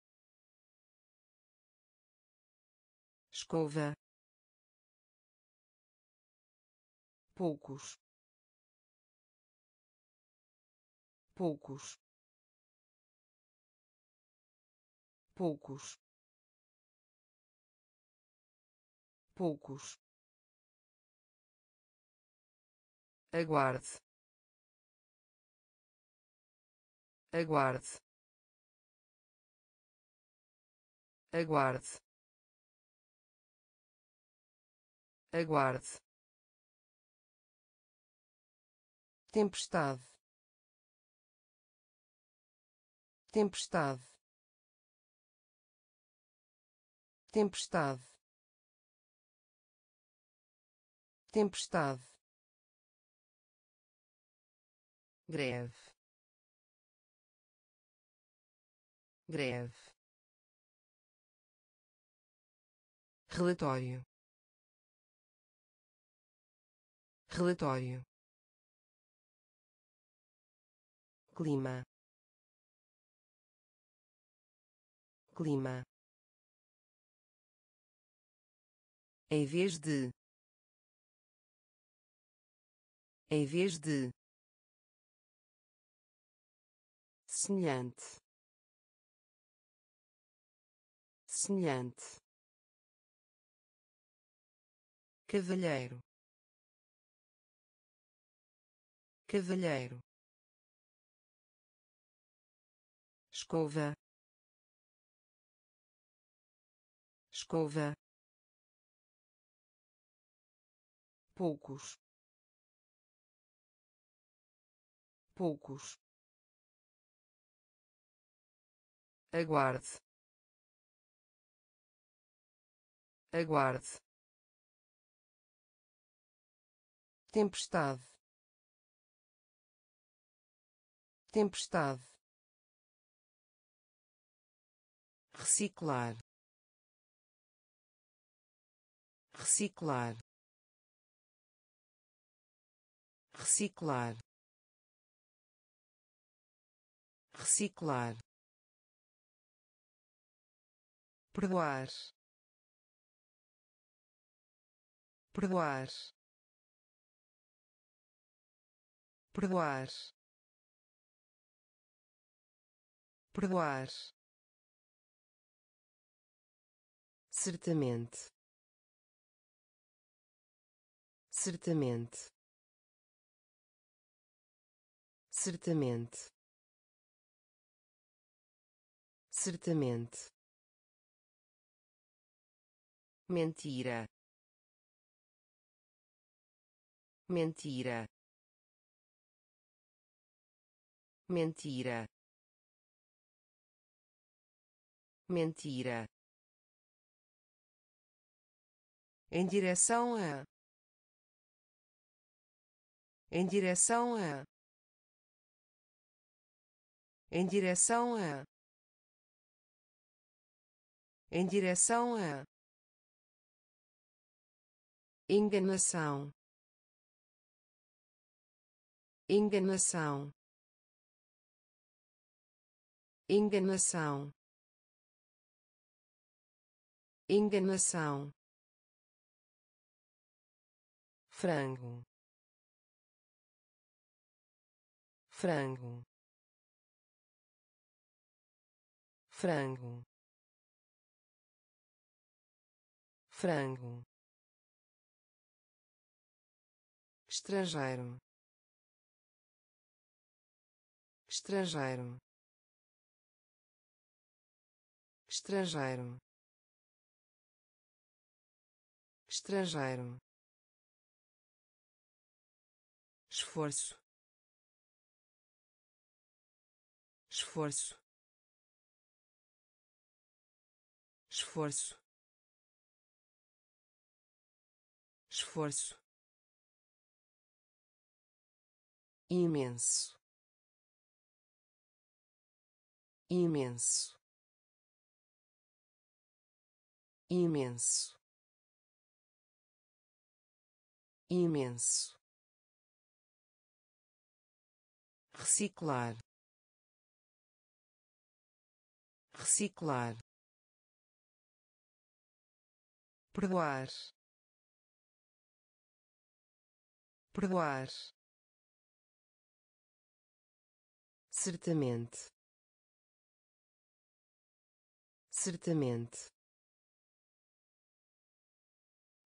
Escova. Poucos. Poucos. Poucos. Poucos aguarde. Aguarde. Aguarde. Aguarde. Tempestade. Tempestade. Tempestade. Tempestade greve greve relatório relatório clima clima em vez de em vez de semelhante semelhante cavalheiro. Cavalheiro. Escova. Escova. Poucos. Poucos aguarde. Aguarde. Tempestade. Tempestade. Reciclar. Reciclar. Reciclar. Reciclar perdoar. Perdoar. Perdoar. Perdoar. Certamente. Certamente. Certamente. Certamente mentira. Mentira. Mentira. Mentira. Em direção a. Em direção a. Em direção a. Em direção a enganação. Enganação. Enganação. Enganação. Frango. Frango. Frango. Frango estrangeiro. Estrangeiro. Estrangeiro. Estrangeiro. Esforço. Esforço. Esforço. Esforço imenso. Imenso. Imenso. Imenso. Reciclar. Reciclar. Perdoar. Perdoar certamente. Certamente.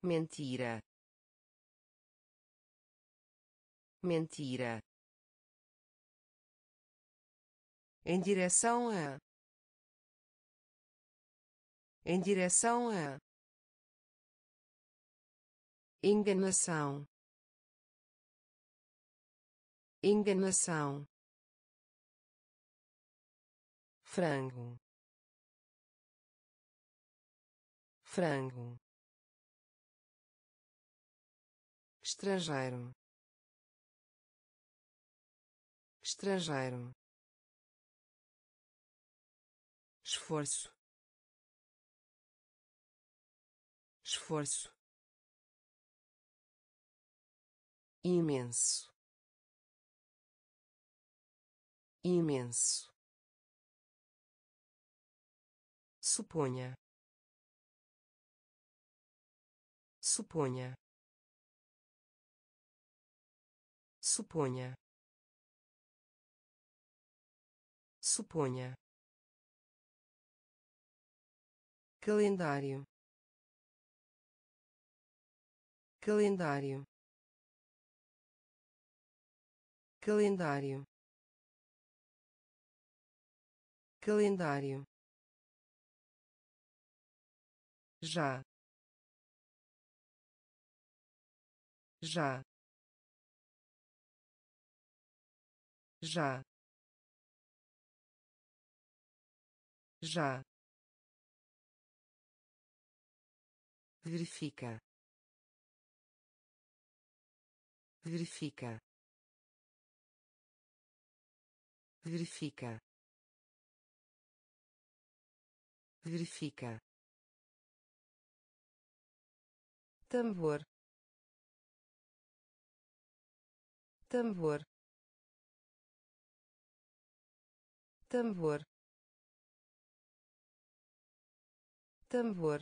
Mentira. Mentira. Em direção a. Em direção a. Enganação. Enganação frango. Frango. Estrangeiro. Estrangeiro. Esforço. Esforço. Imenso. Imenso suponha. Suponha. Suponha. Suponha. Calendário. Calendário. Calendário. Calendário já. Já. Já. Já. Verifica. Verifica. Verifica. Verifica tambor. Tambor. Tambor. Tambor.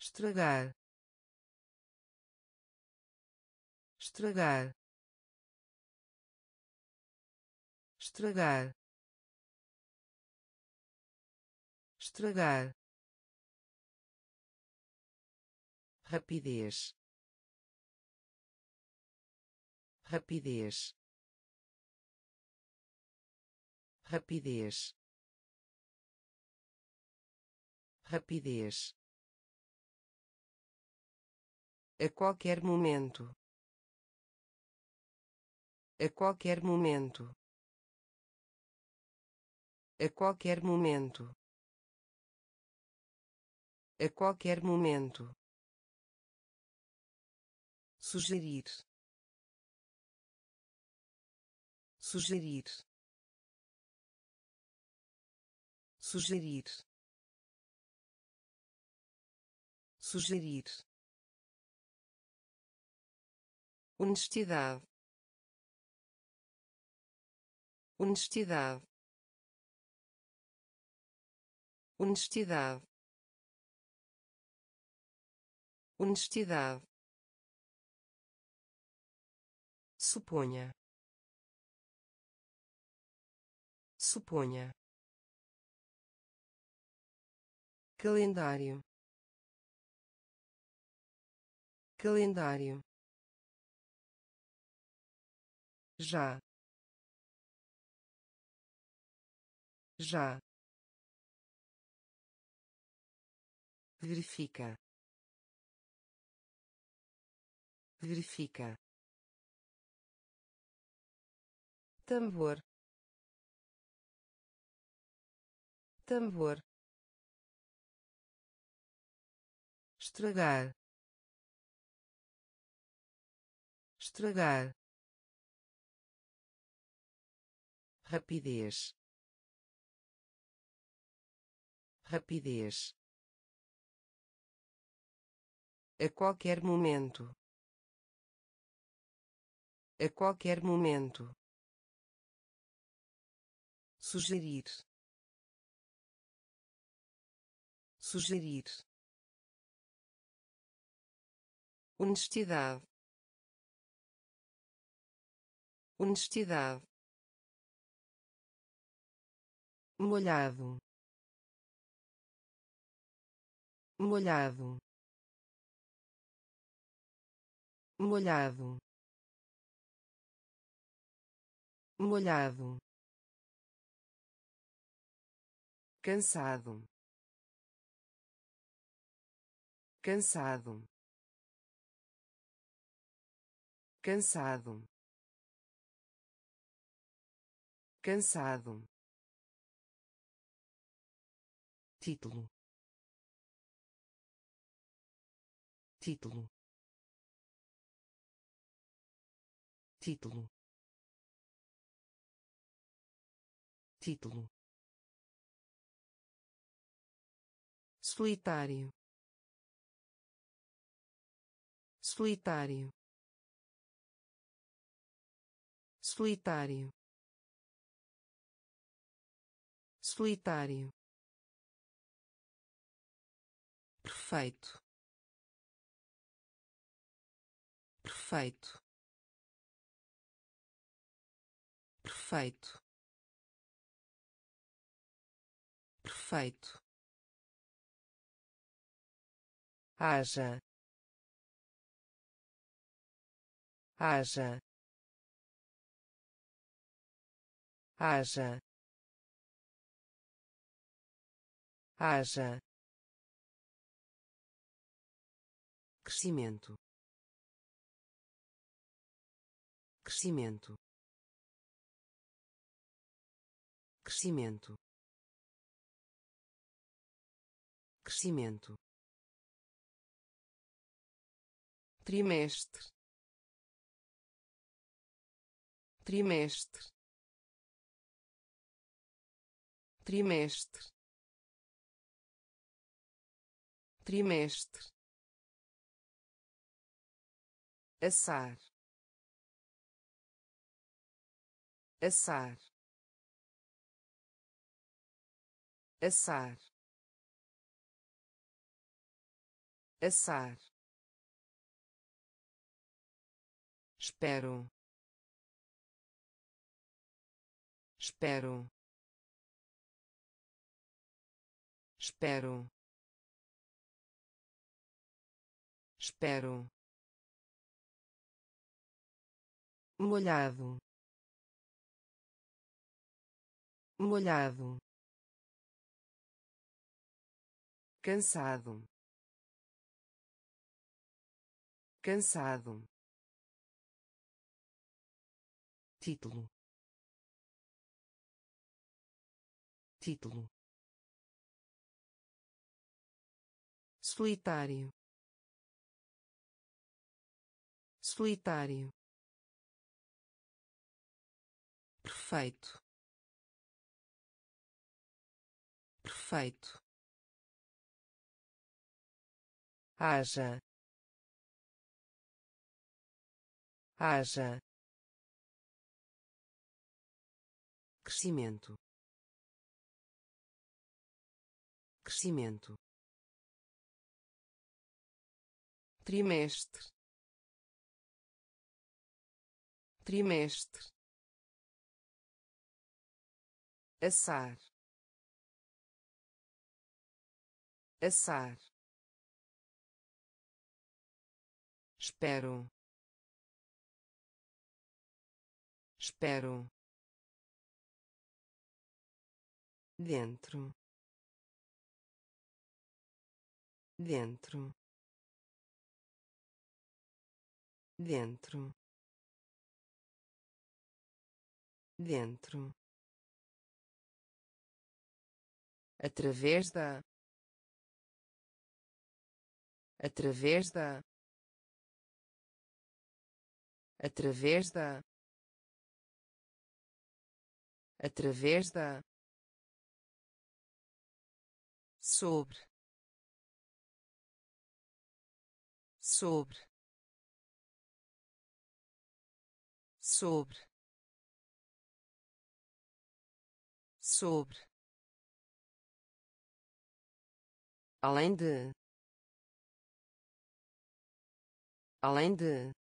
Estragar. Estragar. Estragar. Estragar rapidez. Rapidez. Rapidez. Rapidez. A qualquer momento. A qualquer momento. A qualquer momento. A qualquer momento sugerir. Sugerir. Sugerir. Sugerir. Honestidade. Honestidade. Honestidade. Honestidade suponha. Suponha. Calendário. Calendário. Já. Já. Verifica. Verifica tambor. Tambor. Estragar. Estragar. Rapidez. Rapidez. A qualquer momento. A qualquer momento sugerir. Sugerir. Honestidade. Honestidade. Molhado. Molhado. Molhado. Molhado cansado. Cansado. Cansado. Cansado. Título. Título. Título. Título solitário. Solitário. Solitário. Solitário. Perfeito. Perfeito. Perfeito. Perfeito haja. Haja. Haja. Haja. Crescimento. Crescimento. Crescimento. Crescimento trimestre. Trimestre. Trimestre. Trimestre. Assar. Assar. Assar. Assar espero. Espero. Espero. Espero. Molhado. Molhado. Cansado. Cansado título. Título. Solitário. Solitário. Perfeito. Perfeito. Haja. Haja crescimento. Crescimento. Trimestre. Trimestre. Assar. Assar. Espero. Espero dentro. Dentro. Dentro. Dentro. Através da. Através da. Através da. Através da sobre. Sobre. Sobre. Sobre. Além de. Além de.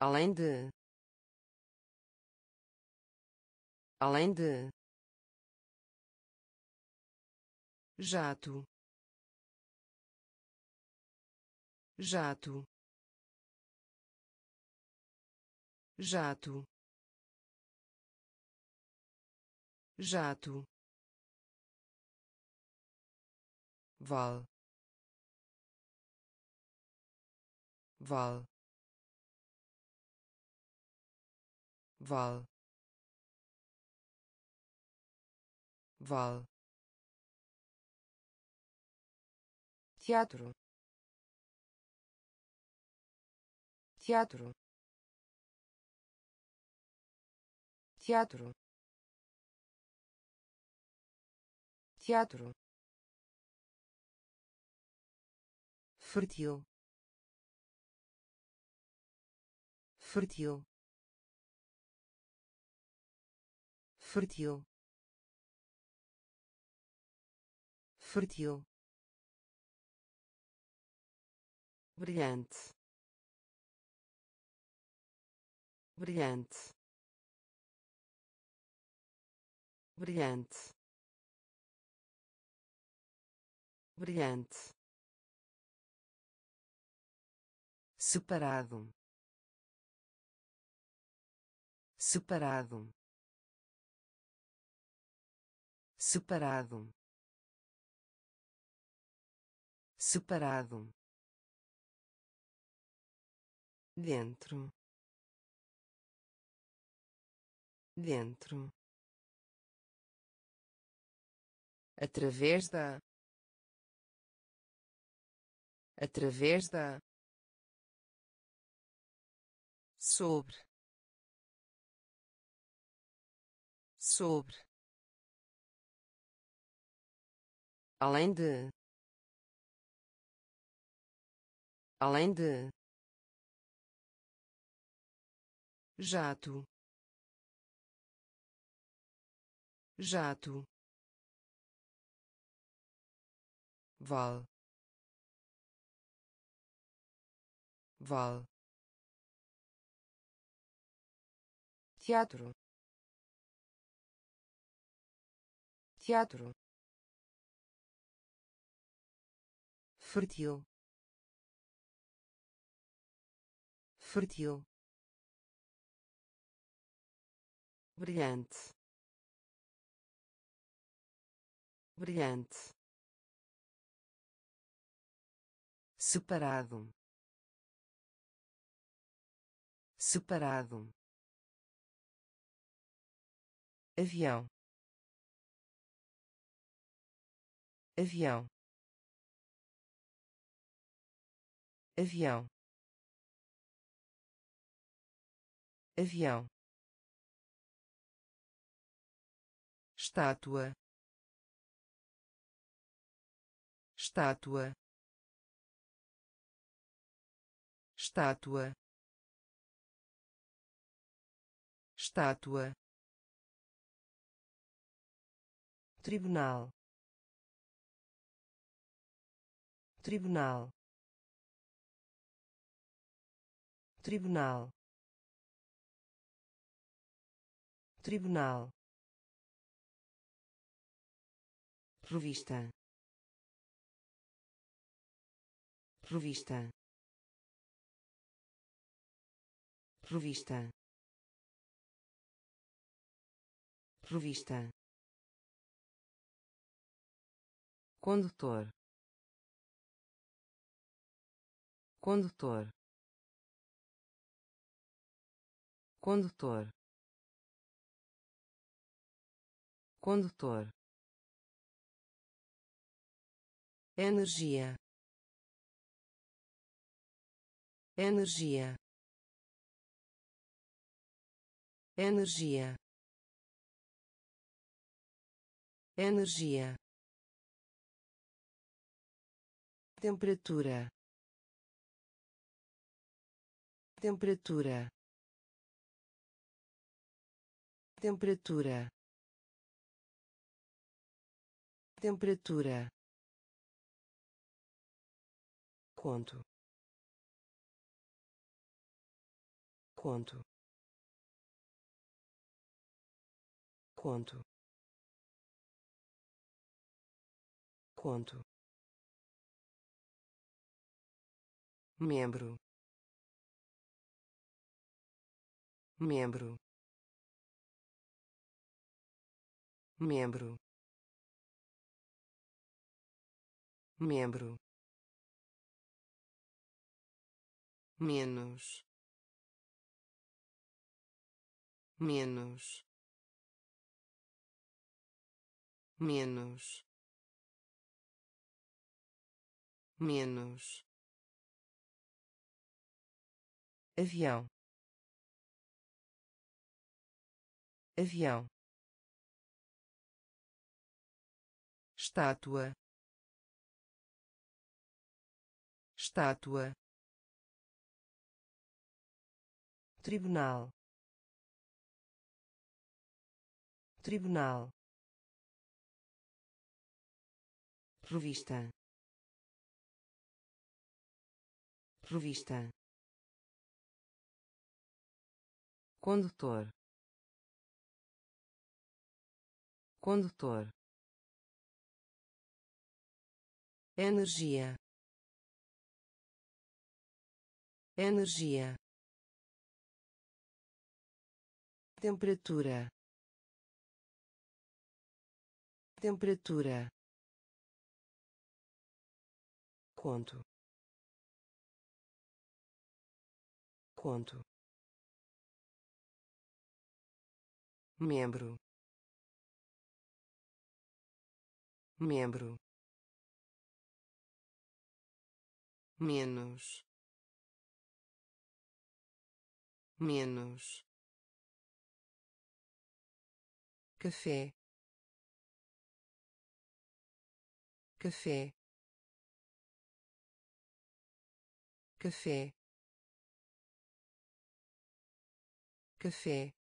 Além de. Além de jato. Jato. Jato. Jato. Val. Val. Val. Val teatro teatro teatro teatro fértil fértil fértil fértil brilhante. Brilhante. Brilhante. Brilhante. Separado. Separado. Separado. Separado dentro. Dentro. Através da. Através da. Sobre. Sobre. Além de. Além de jato. Jato. Val. Val. Teatro. Teatro. Fértil fértil brilhante. Brilhante. Separado. Separado. Avião. Avião. Avião. Avião estátua. Estátua. Estátua. Estátua. Tribunal. Tribunal. Tribunal. Tribunal revista revista revista revista condutor. Condutor. Condutor. Condutor energia. Energia. Energia. Energia. Temperatura. Temperatura. Temperatura. Temperatura conto conto conto conto membro. Membro. Membro. Membro menos. Menos. Menos. Menos. Avião. Avião. Estátua. Estátua tribunal. Tribunal. Revista. Revista. Condutor. Condutor. Energia. Energia temperatura. Temperatura. Conto. Conto. Membro. Membro. Menos. Menos café. Café. Café. Café.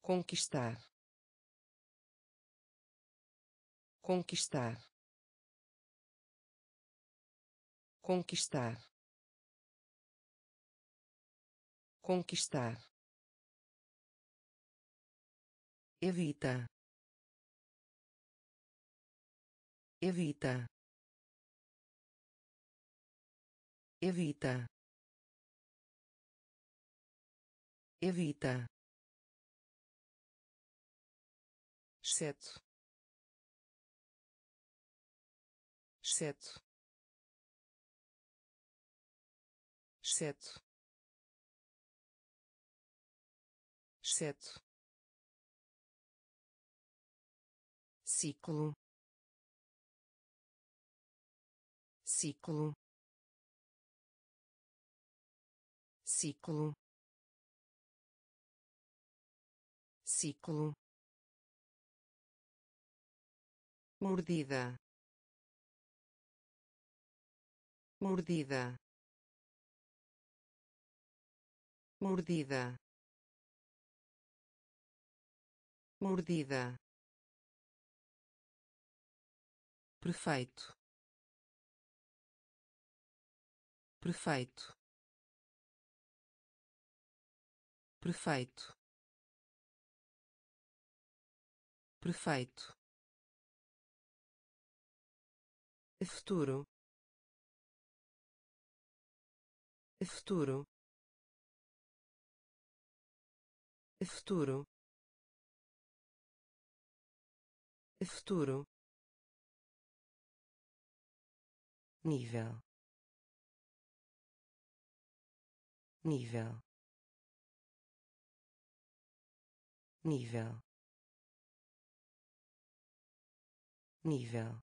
Conquistar. Conquistar. Conquistar. Conquistar evita. Evita. Evita. Evita. Exceto. Exceto. Exceto. Exceto ciclo. Ciclo. Ciclo. Ciclo. Mordida. Mordida. Mordida. Mordida perfeito. Perfeito. Perfeito. Perfeito. Futuro. Futuro. Futuro. Futuro nível. Nível. Nível. Nível.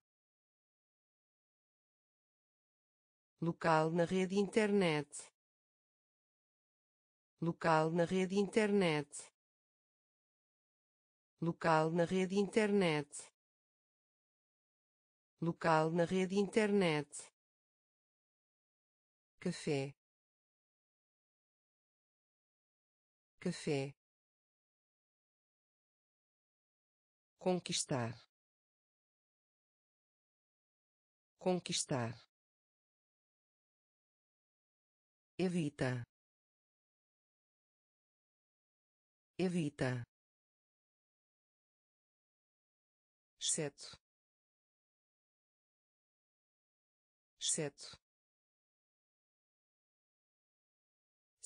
Local na rede internet. Local na rede internet. Local na rede internet. Local na rede internet café. Café. Conquistar. Conquistar. Evita. Evita. Exceto. Exceto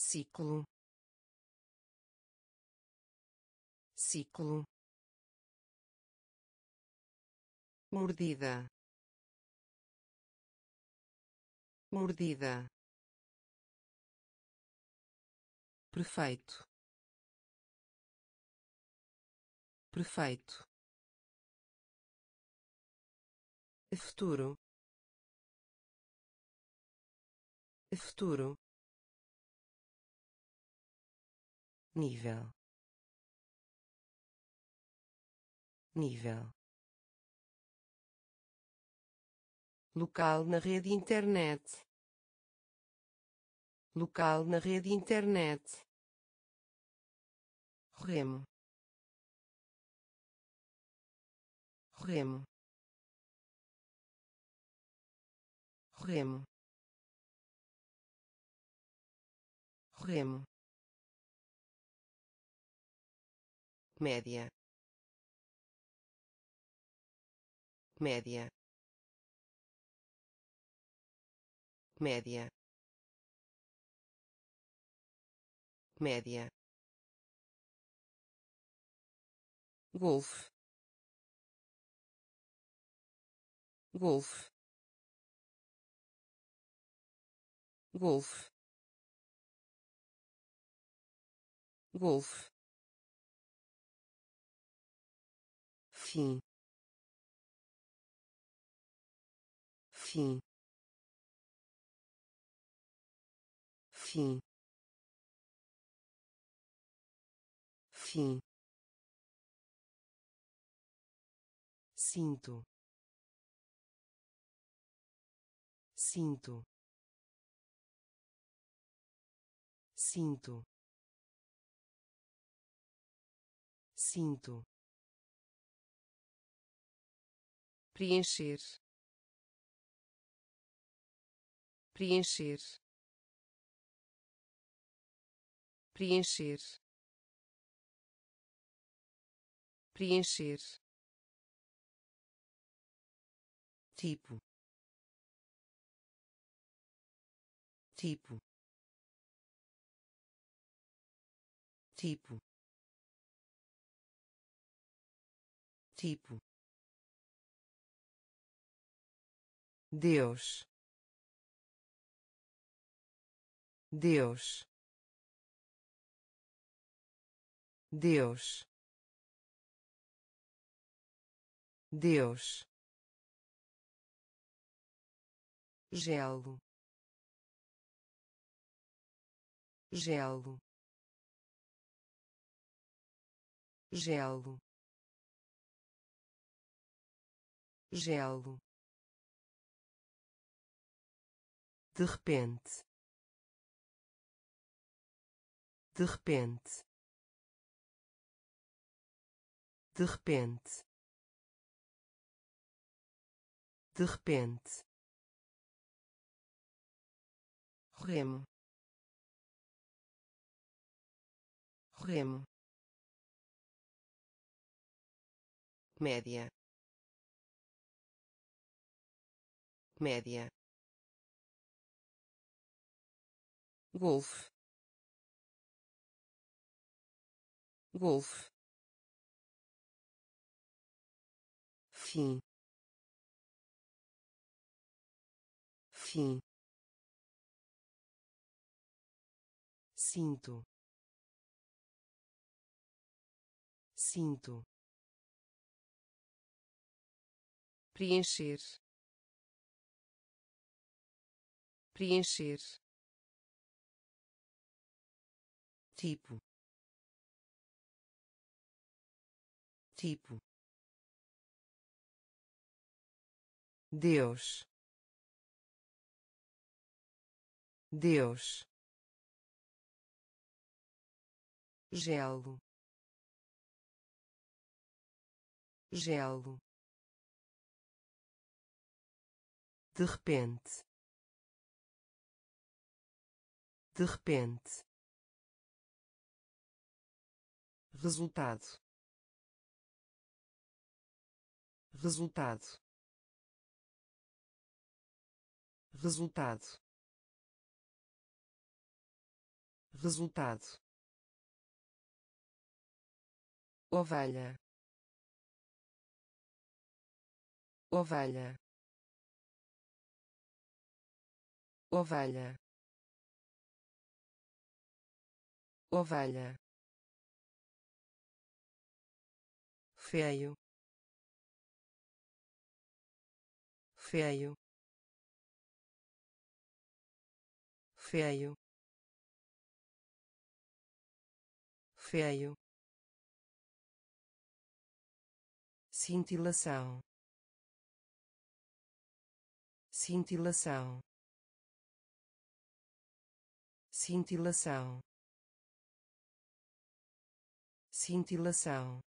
ciclo. Ciclo. Mordida. Mordida. Perfeito. Perfeito. Futuro. Futuro nível. Nível. Local na rede internet. Local na rede internet. Remo. Remo. Remo. Remo média média média média golfe. Golfe. Golfe. Golfe fim. Fim. Fim. Fim. Cinto cinto cinto cinto preencher. Preencher. Preencher. Preencher. Tipo. Tipo. Tipo. Tipo Deus. Deus. Deus. Deus. Gelo. Gelo. Gelo. Gelo de repente. De repente. De repente. De repente. Remo. Remo. Média. Média golfe golfe fim. Fim. Cinto cinto preencher. Preencher tipo. Tipo. Deus. Deus. Gelo. Gelo. De repente. De repente resultado. Resultado. Resultado. Resultado. Ovelha. Ovelha. Ovelha. Ovelha feio. Feio. Feio. Feio. Cintilação. Cintilação. Cintilação. Cintilação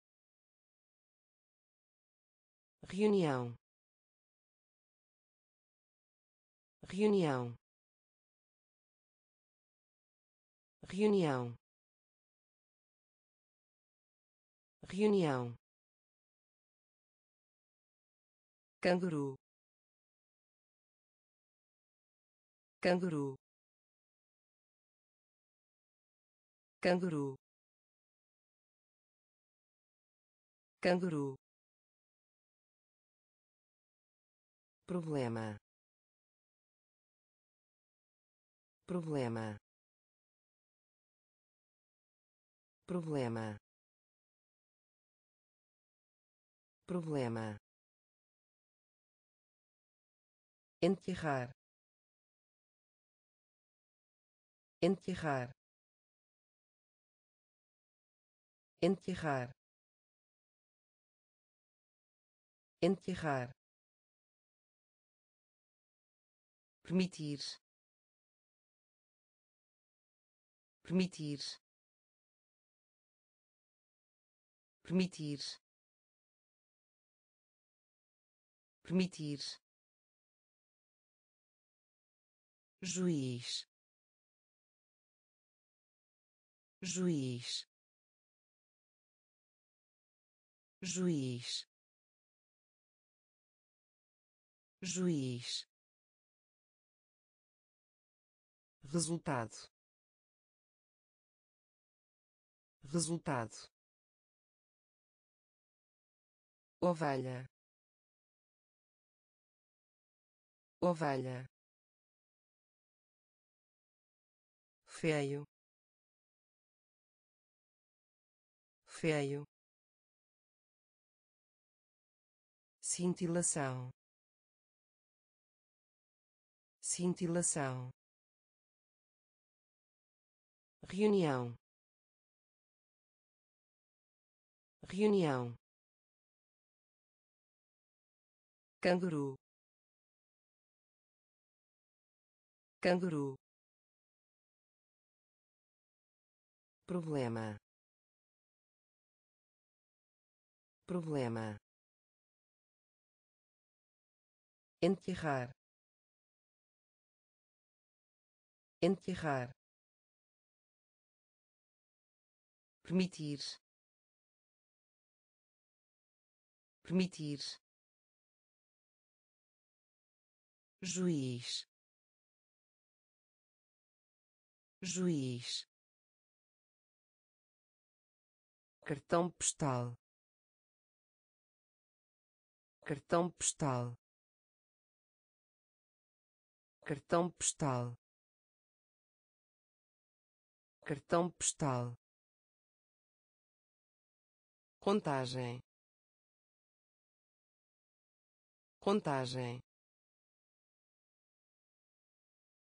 reunião. Reunião. Reunião. Reunião. Canguru. Canguru. Canguru. Canguru problema. Problema. Problema. Problema. Enterrar. Enterrar. Enterrar. Enterrar permitir. Permitir. Permitir. Permitir. Juiz. Juiz. Juiz. Juiz resultado. Resultado. Ovelha. Ovelha. Feio. Feio. Cintilação. Cintilação reunião. Reunião. Canguru. Canguru. Problema. Problema. Enterrar. Enterrar permitir. Permitir. Juiz. Juiz. Cartão postal. Cartão postal. Cartão postal. Cartão postal contagem. Contagem.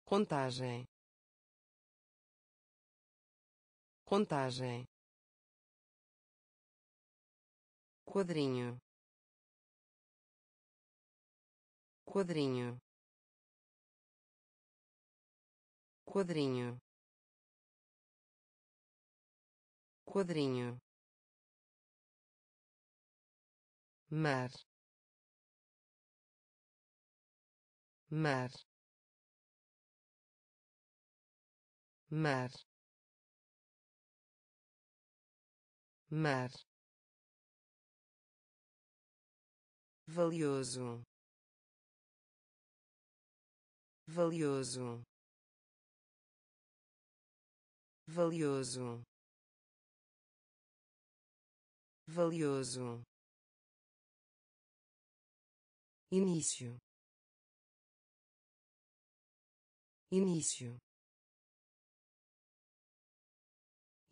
Contagem. Contagem. Quadrinho. Quadrinho. Quadrinho. Quadrinho mar. Mar. Mar. Mar. Valioso. Valioso. Valioso. Valioso início. Início.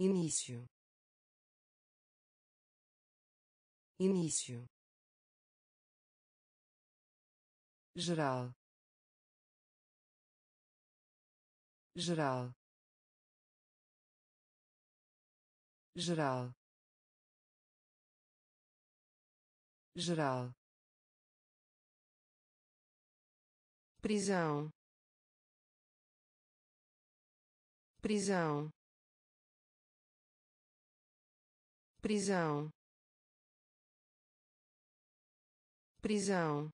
Início. Início. Geral. Geral. Geral. Geral prisão prisão prisão prisão.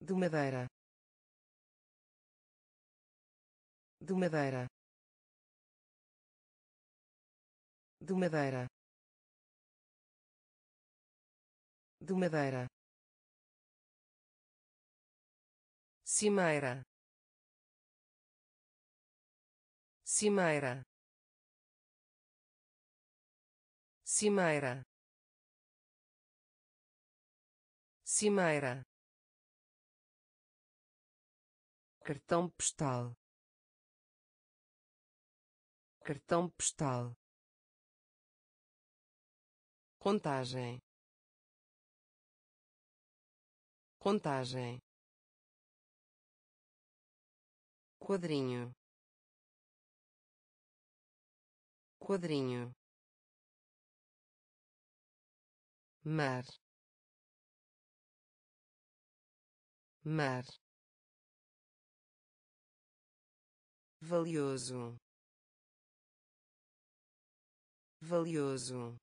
De madeira. De madeira. De madeira. De madeira cimeira. Cimeira. Cimeira. Cimeira. Cartão postal. Cartão postal. Contagem. Contagem quadrinho. Quadrinho. Mar. Mar. Valioso. Valioso.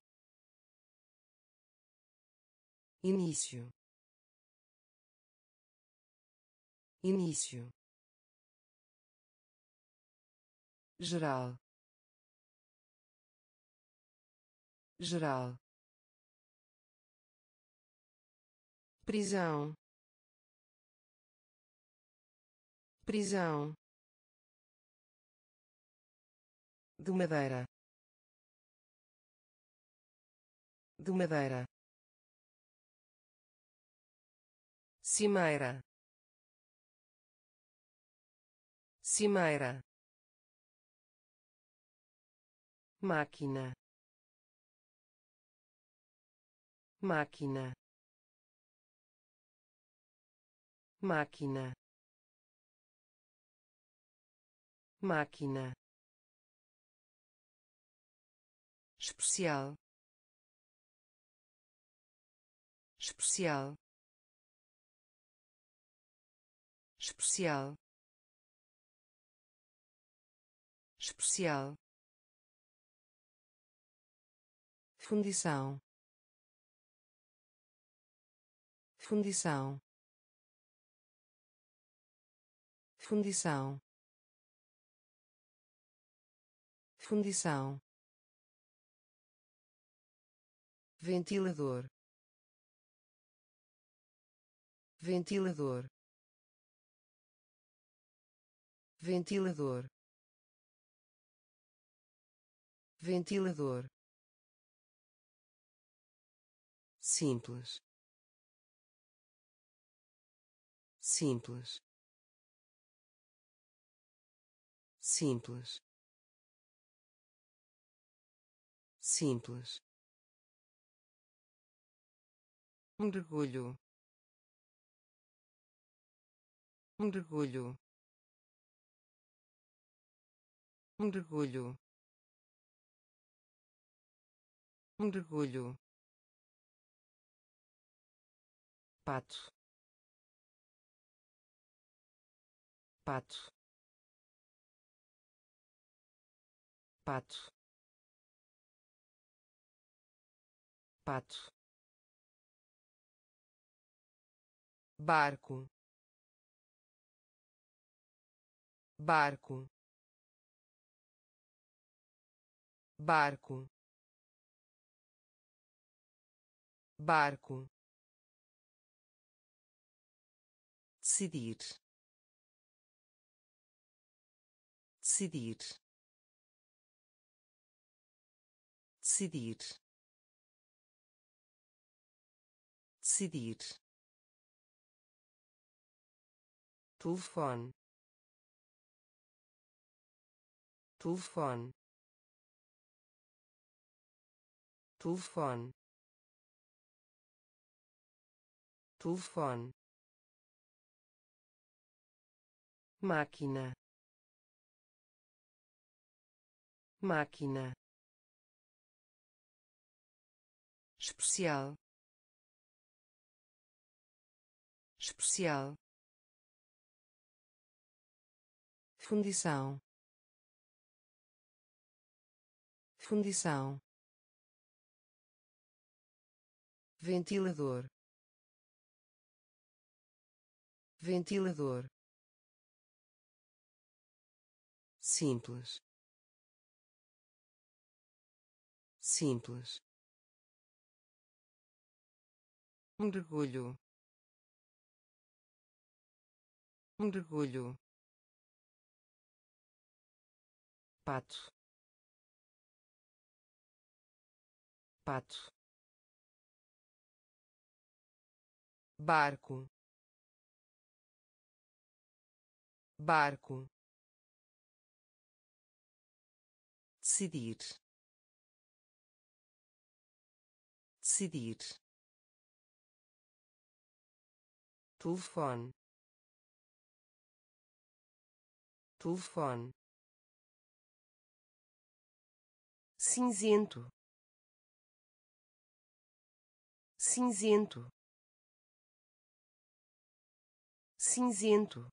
Início. Início geral. Geral. Prisão. Prisão. De madeira. De madeira. Cimeira. Cimeira máquina. Máquina. Máquina. Máquina. Especial. Especial. Especial. Especial fundição. Fundição. Fundição. Fundição. Ventilador. Ventilador. Ventilador. Ventilador simples. Simples. Simples. Simples. Mergulho. Mergulho. Mergulho. Mergulho pato. Pato. Pato. Pato. Barco. Barco. Barco. Barco decidir decidir decidir decidir telefone telefone telefone telefone máquina. Máquina. Especial. Especial. Fundição. Fundição. Ventilador. Ventilador simples. Simples. Mergulho. Mergulho. Pato. Pato. Barco. Barco decidir. Decidir. Telefone. Telefone. Cinzento. Cinzento. Cinzento.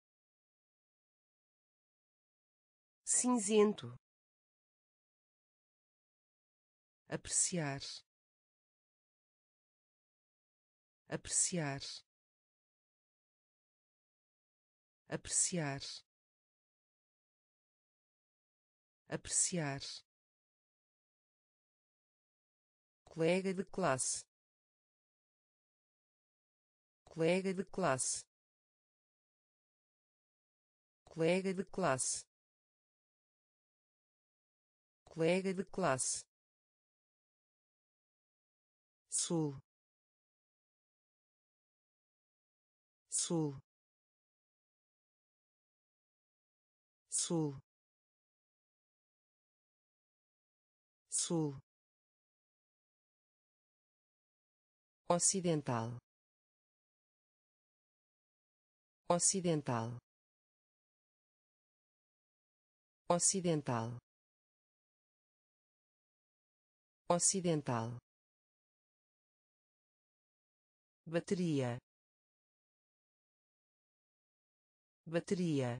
Cinzento apreciar. Apreciar. Apreciar. Apreciar. Colega de classe. Colega de classe. Colega de classe. Colega de classe sul. Sul. Sul. Sul. Ocidental. Ocidental. Ocidental. Ocidental bateria. Bateria.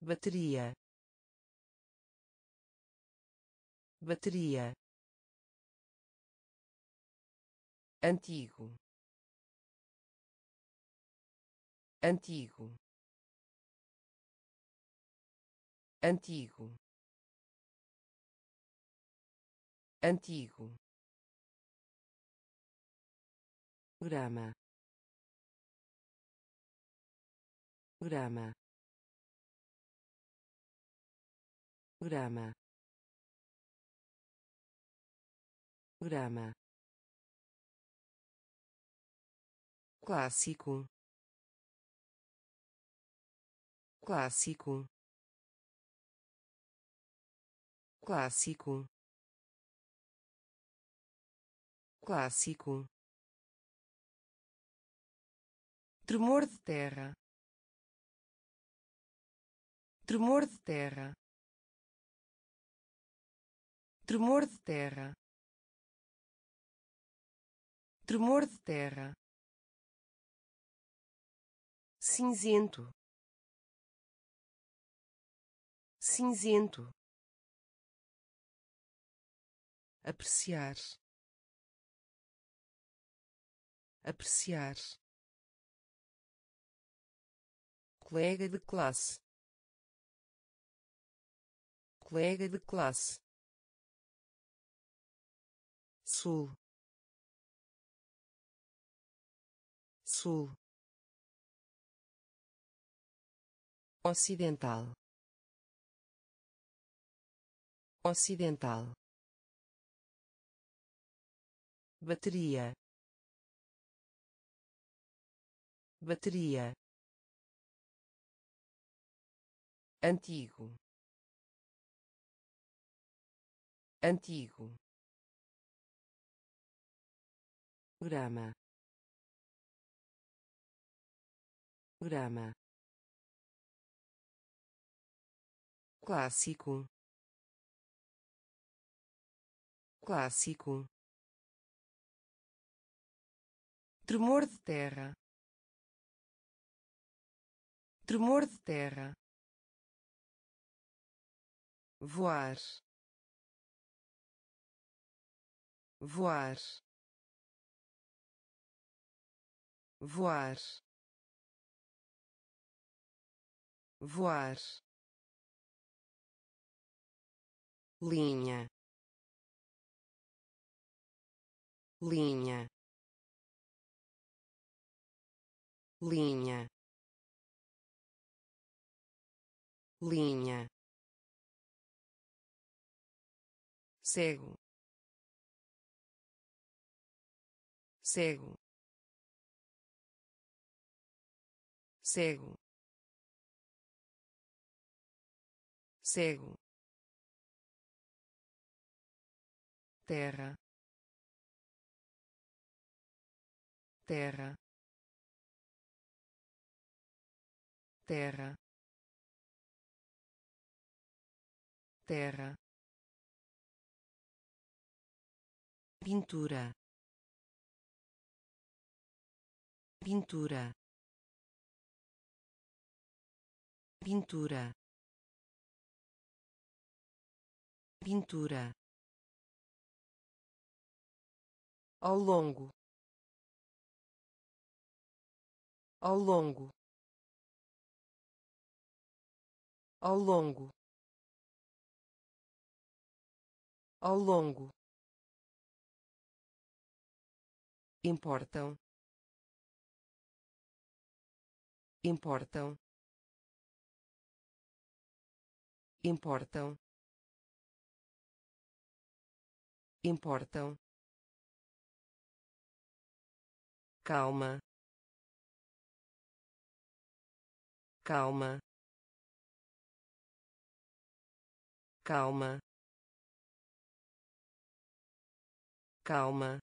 Bateria. Bateria. Antigo. Antigo. Antigo. Antigo grama. Grama. Grama. Grama. Clássico. Clássico. Clássico. Clássico tremor de terra. Tremor de terra. Tremor de terra. Tremor de terra. Cinzento. Cinzento. Apreciar. Apreciar colega de classe. Colega de classe. Sul. Sul. Ocidental. Ocidental. Bateria. Bateria antigo. Antigo. Grama grama clássico. Clássico. Tremor de terra. Tremor de terra voar voar voar voar. Linha linha linha. Linha cego. Cego. Cego. Cego. Terra. Terra. Terra. Terra pintura. Pintura. Pintura. Pintura. Ao longo. Ao longo. Ao longo. Ao longo importam. Importam. Importam. Importam. Calma. Calma. Calma. Calma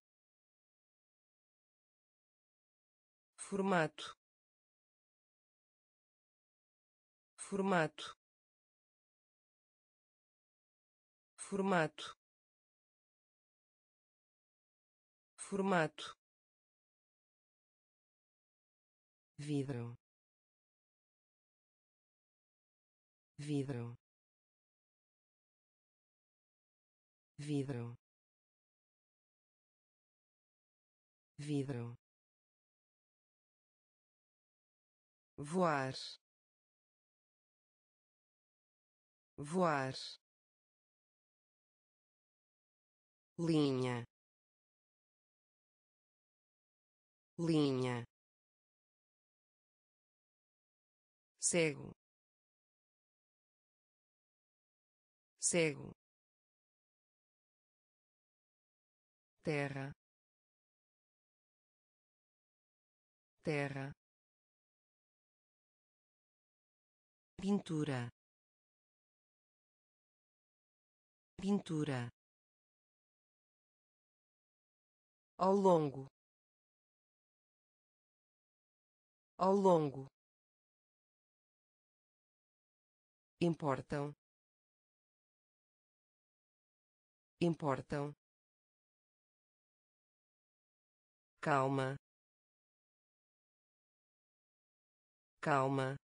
formato. Formato. Formato. Formato. Vidro. Vidro. Vidro. Vidro voar voar linha linha cego cego terra terra pintura. Pintura. Ao longo. Ao longo. Importam. Importam. Calma. Calma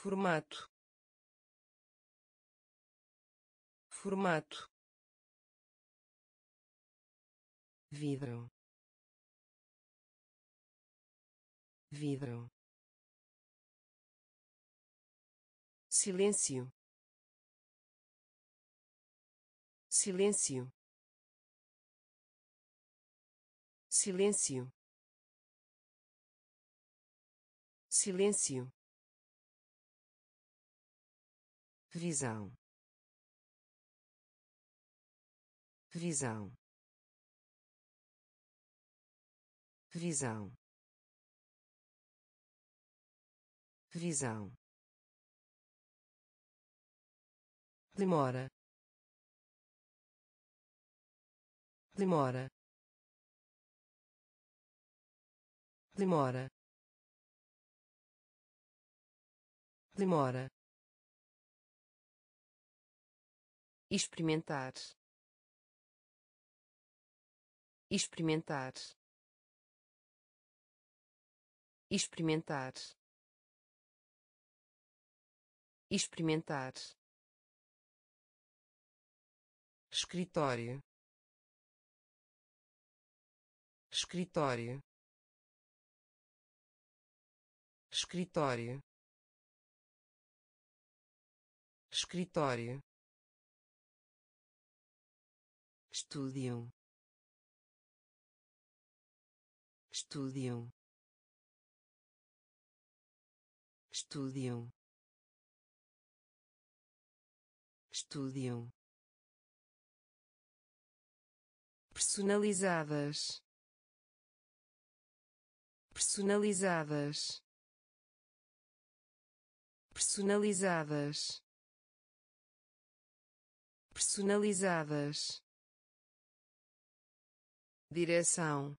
formato. Formato. Vidro. Vidro. Silêncio. Silêncio. Silêncio. Silêncio visão. Visão. Visão. Visão. Demora. Demora. Demora. Demora experimentar. Experimentar. Experimentar. Experimentar. Escritório. Escritório. Escritório. Escritório estúdio estúdio estúdio estúdio personalizadas. Personalizadas. Personalizadas. Personalizadas direção.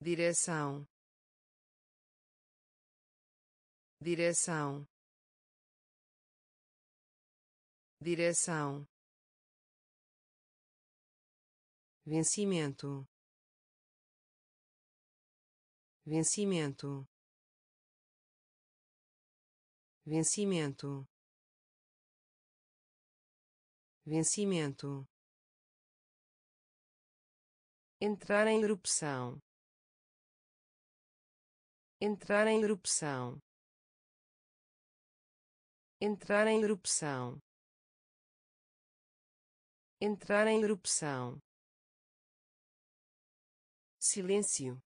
Direção. Direção. Direção. Vencimento. Vencimento. Vencimento. Vencimento entrar em erupção. Entrar em erupção. Entrar em erupção. Entrar em erupção. Silêncio.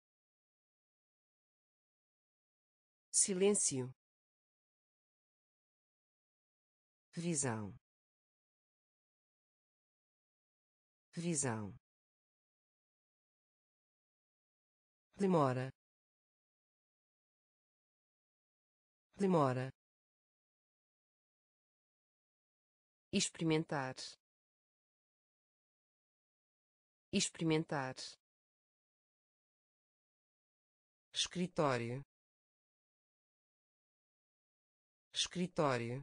Silêncio. Visão. Visão demora. Demora. Experimentar. Experimentar. Escritório. Escritório.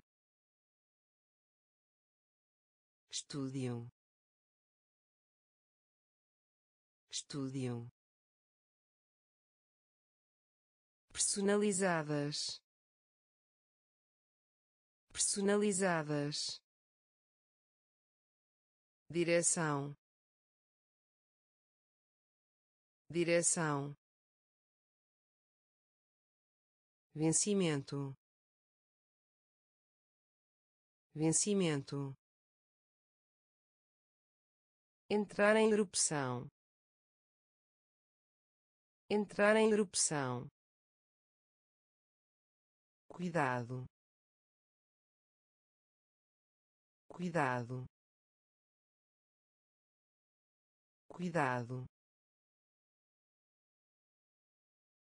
Estúdio. Estúdio personalizadas. Personalizadas. Direção. Direção. Vencimento. Vencimento. Entrar em erupção. Entrar em erupção cuidado. Cuidado. Cuidado.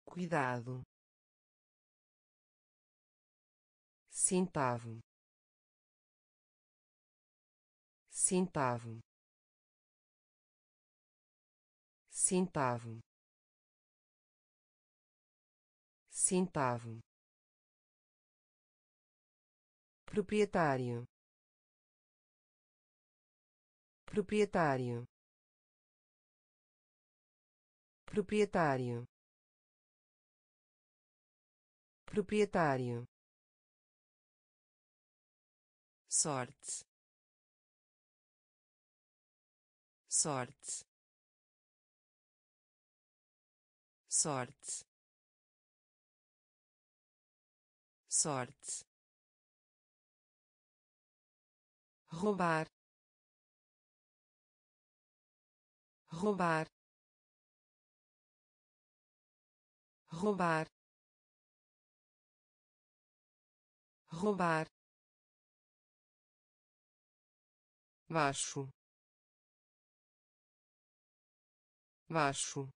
Cuidado. Centavo. Centavo. Centavo. Centavo proprietário. Proprietário. Proprietário. Proprietário. Sorte. Sorte. Sorte. Sorte roubar roubar roubar roubar. Baixo. Baixo.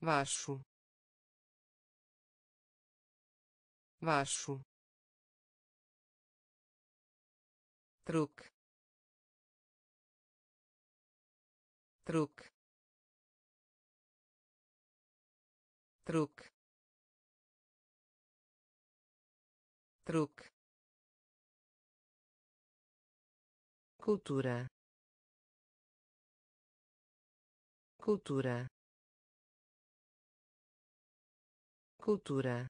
Baixo. Baixo truque. Truque. Truque. Truque. Cultura. Cultura. Cultura.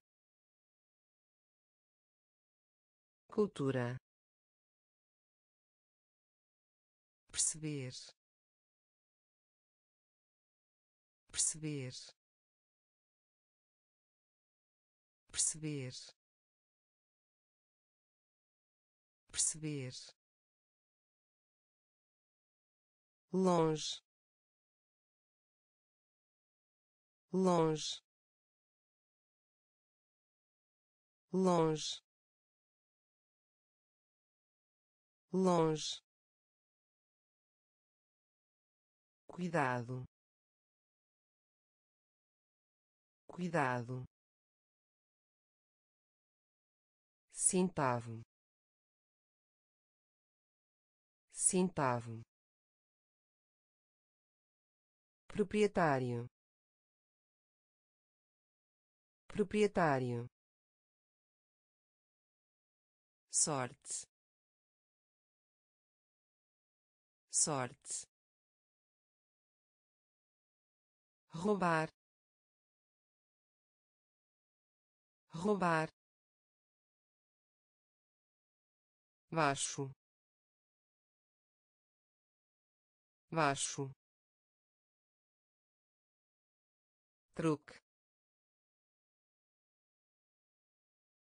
Cultura perceber. Perceber. Perceber. Perceber. Longe. Longe. Longe. Longe cuidado. Cuidado. Centavo. Centavo. Proprietário. Proprietário. Sorte. Sorte roubar roubar baixo baixo truque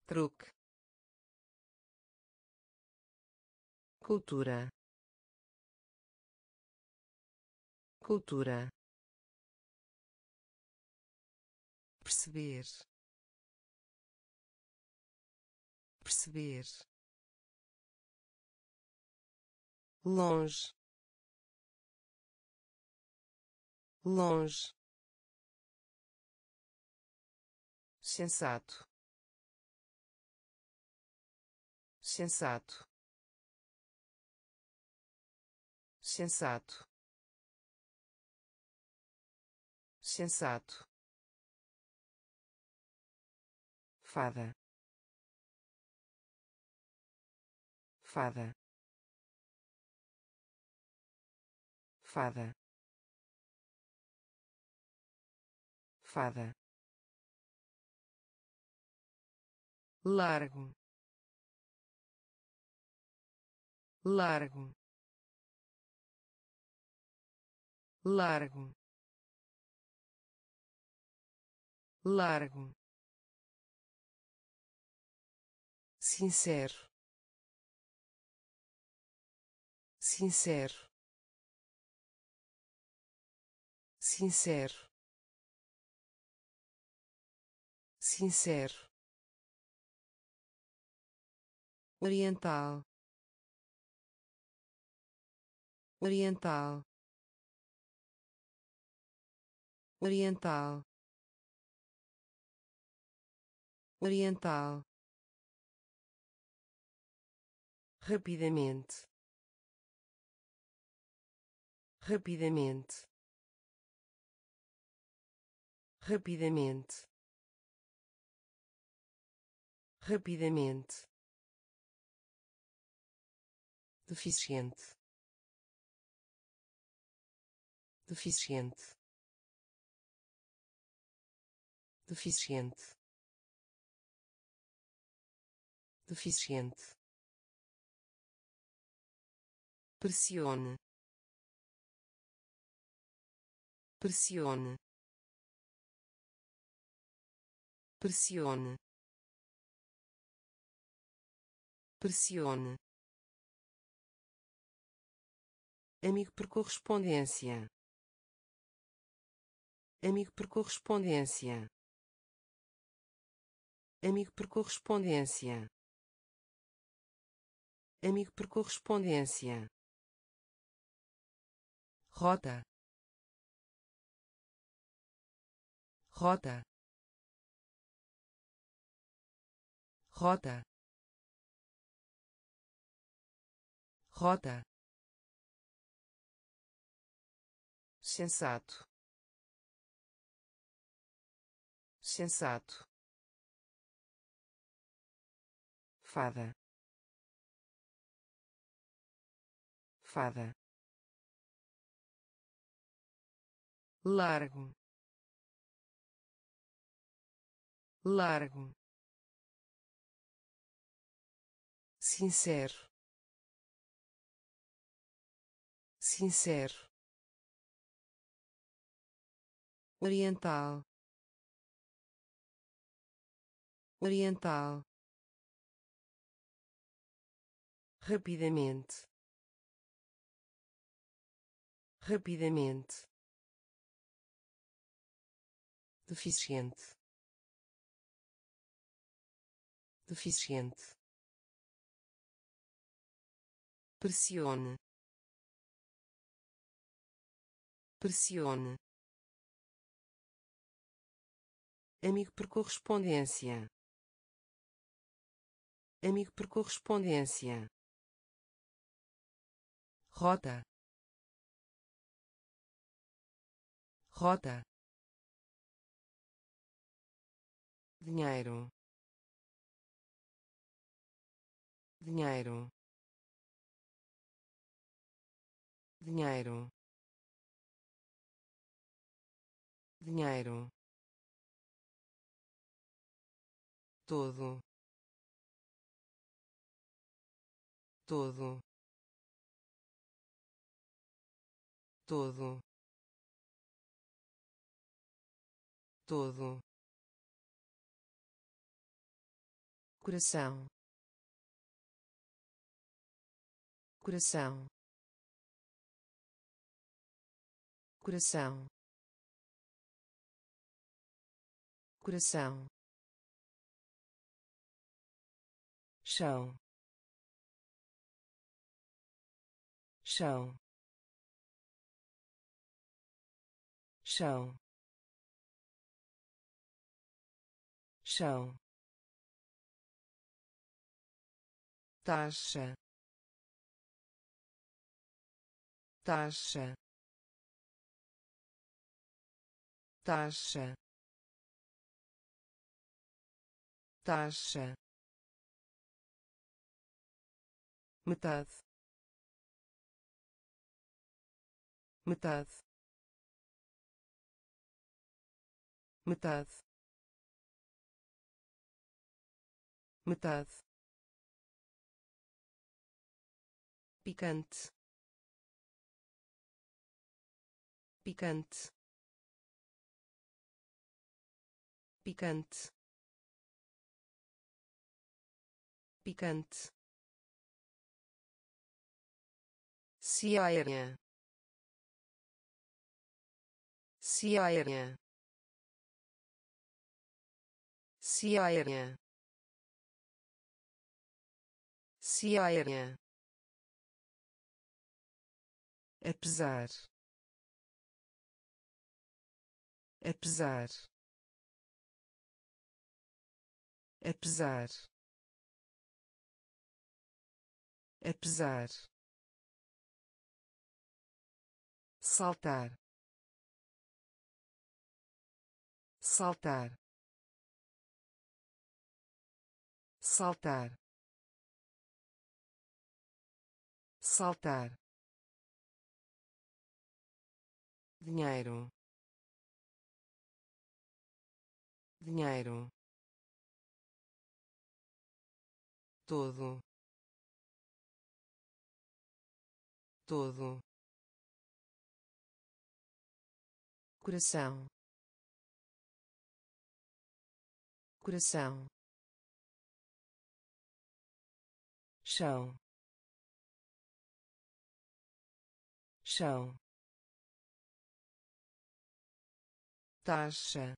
truque cultura cultura perceber. Perceber. Longe. Longe. Sensato. Sensato. Sensato. Sensato fada. Fada. Fada. Fada. Largo. Largo. Largo. Largo sincero. Sincero. Sincero. Sincero. Oriental. Oriental. Oriental. Oriental rapidamente. Rapidamente. Rapidamente. Rapidamente. Deficiente. Deficiente. Deficiente. Deficiente pressione. Pressione. Pressione. Pressione. Amigo por correspondência. Amigo por correspondência. Amigo por correspondência. Amigo por correspondência rota. Rota. Rota. Rota. Sensato. Sensato. Fada. Fada largo largo sincero sincero oriental oriental rapidamente rapidamente deficiente. Deficiente. Pressione. Pressione. Amigo por correspondência. Amigo por correspondência. Rota. Rota dinheiro. Dinheiro. Dinheiro. Dinheiro. Todo. Todo. Todo. Todo coração. Coração. Coração. Coração. Chão. Chão. Chão. Chão taxa taxa taxa taxa metade metade metade metade picante picante picante picante Cia aérea. Cia aérea. Cia aérea. Cia aérea. Apesar. Apesar. Apesar. Apesar. saltar saltar saltar saltar dinheiro. Dinheiro. Todo. Todo. Coração. Coração. Chão. Chão taxa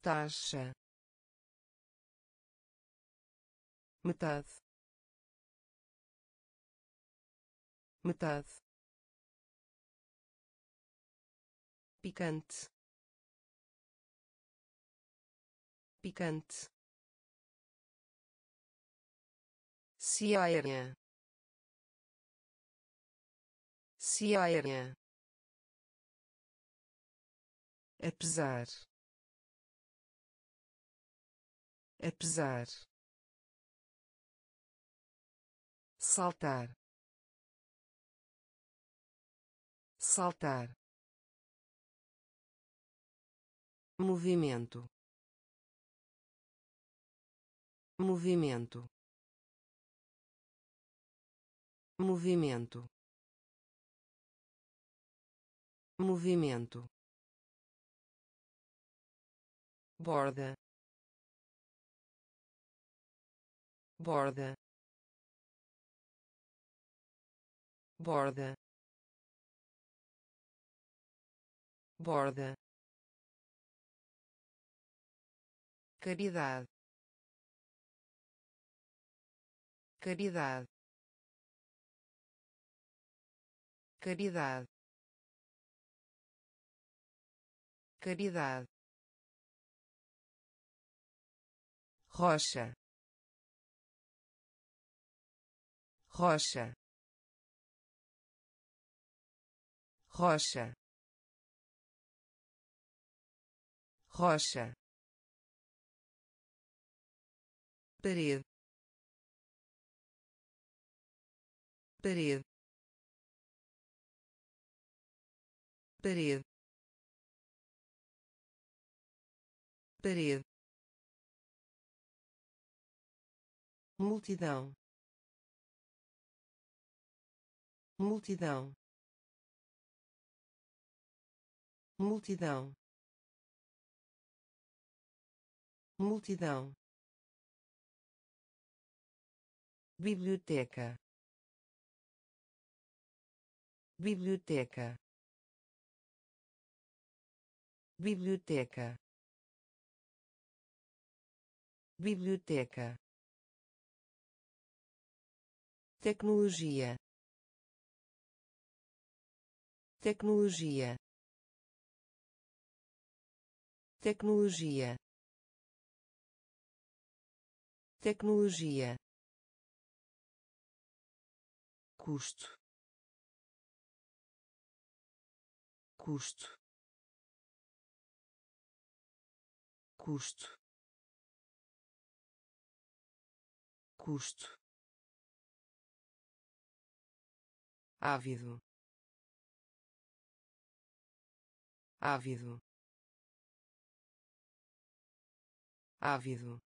taxa metade metade picante picante Cia aérea. Cia aérea. Apesar. Apesar. Saltar. Saltar. movimento movimento movimento movimento borda. Borda. Borda. Borda. Caridade. Caridade. Caridade. Caridade rocha. Rocha. Rocha. Rocha. Parede. Parede. Parede. Parede multidão. multidão. multidão. multidão. biblioteca. biblioteca. biblioteca. biblioteca tecnologia. Tecnologia. Tecnologia. Tecnologia. Custo. Custo. Custo. Custo ávido. Ávido. Ávido.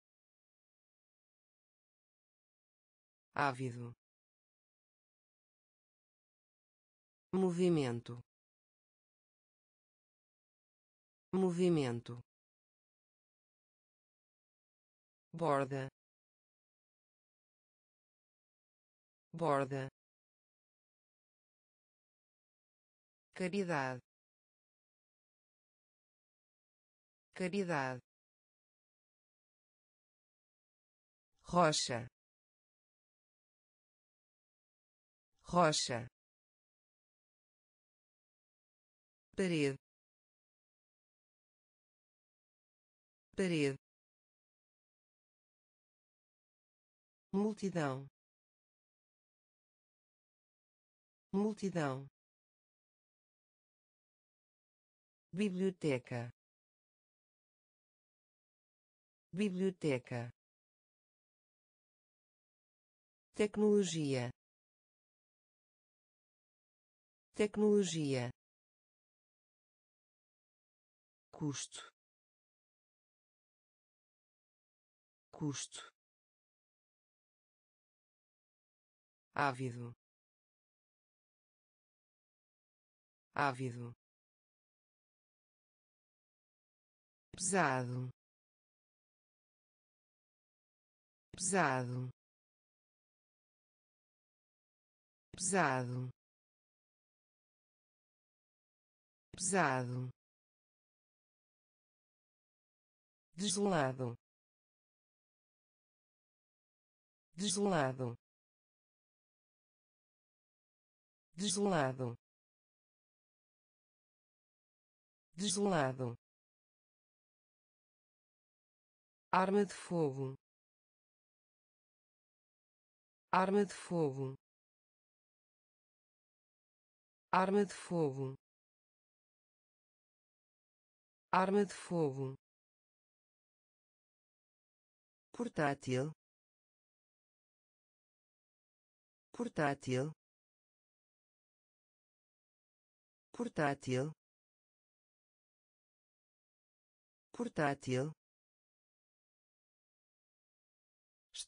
Ávido. Movimento. Movimento. Borda. Borda caridade. Caridade. Rocha. Rocha. Parede. Parede. Multidão. Multidão biblioteca. Biblioteca. Tecnologia. Tecnologia. Custo. Custo. Ávido. Ávido pesado. Pesado. Pesado. Pesado. Desolado. Desolado. Desolado. Desolado arma de fogo. Arma de fogo. Arma de fogo. Arma de fogo. Portátil. Portátil. Portátil. Portátil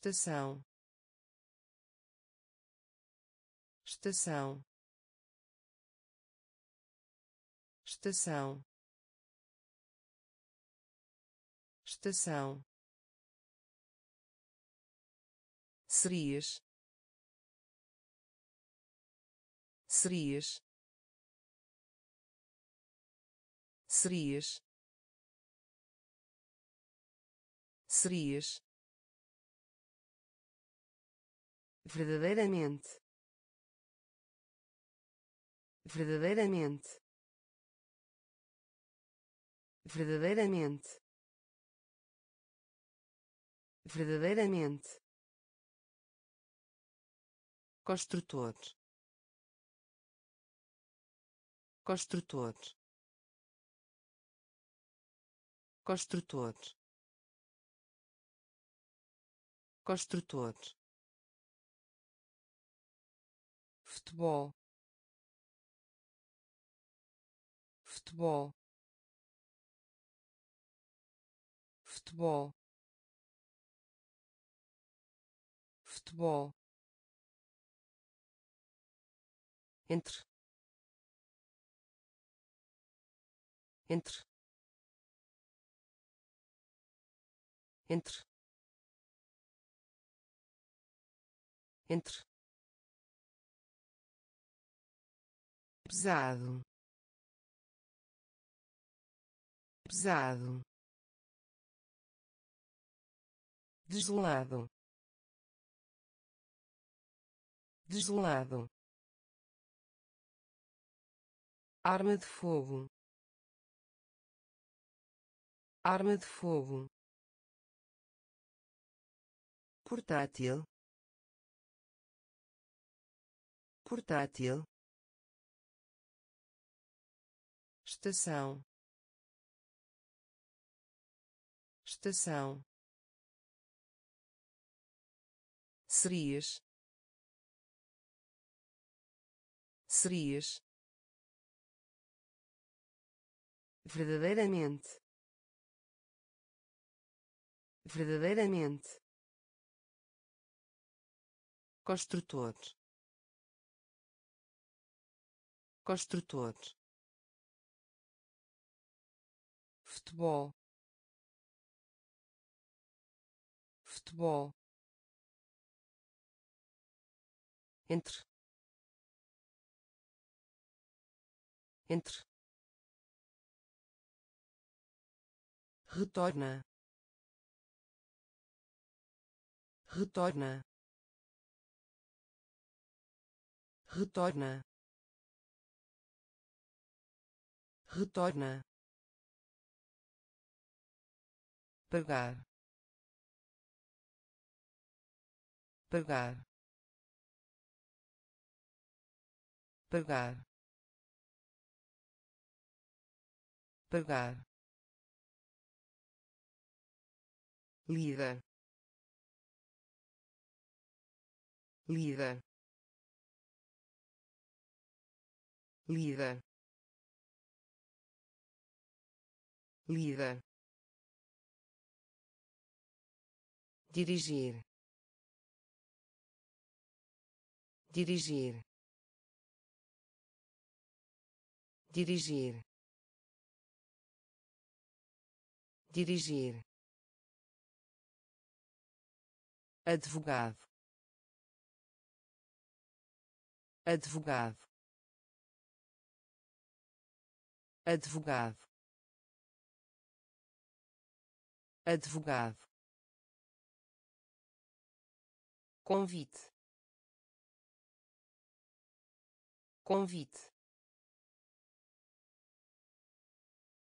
estação. Estação. Estação. Estação. Serias. Serias. Serias. Serias verdadeiramente. Verdadeiramente. Verdadeiramente. Verdadeiramente. Construtor. Construtor. Construtor. Construtor futebol. Futebol. Futebol. Futebol. Entre. Entre. Entre. Entre pesado. Pesado. Desolado. Desolado. Arma de fogo. Arma de fogo. Portátil. Portátil estação. Estação. Serias. Serias. Verdadeiramente. Verdadeiramente. Construtor. Construtor futebol. Futebol. Entre. Entre. Retorna. Retorna. Retorna. Retorna pagar pagar pagar pagar líder líder líder líder dirigir. Dirigir. Dirigir. Dirigir. Advogado. Advogado. Advogado. Advogado convite. Convite.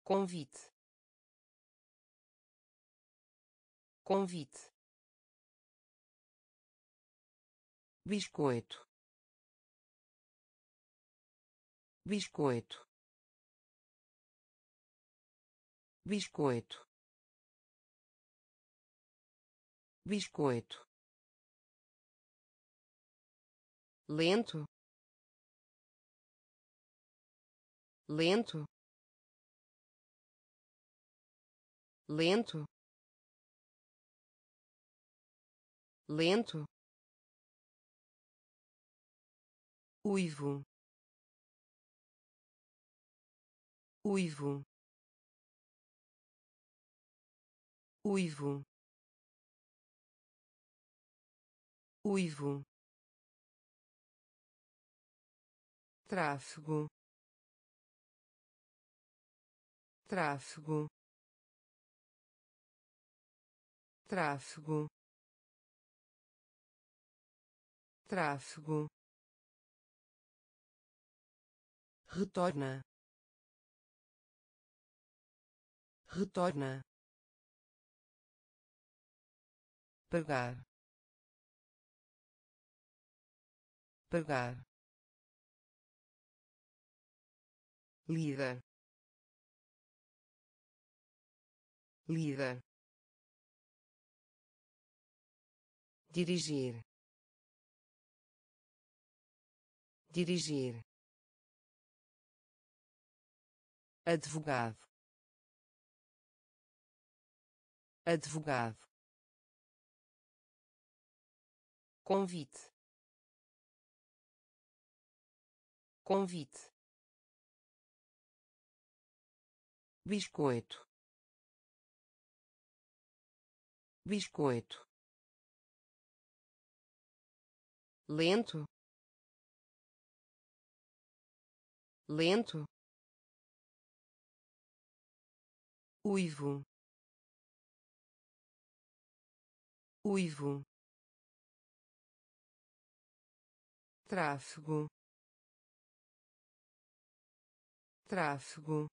Convite. Convite. Biscoito. Biscoito. Biscoito. Biscoito lento. Lento. Lento. Lento. Uivo. Uivo. Uivo. Uivo tráfego. Tráfego. Tráfego. Tráfego. Retorna. Retorna. Pagar. Pagar líder líder dirigir. Dirigir. Advogado. Advogado. Convite. Convite biscoito. Biscoito. Lento. Lento. Uivo. Uivo. Tráfego. Tráfego